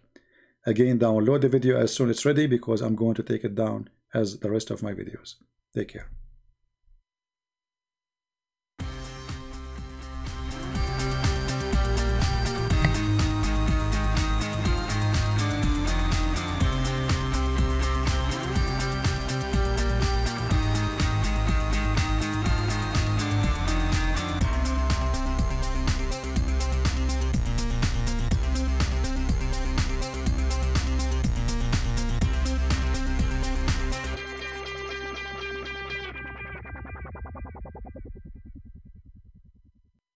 S1: Again, download the video as soon as it's ready because I'm going to take it down as the rest of my videos. Take care.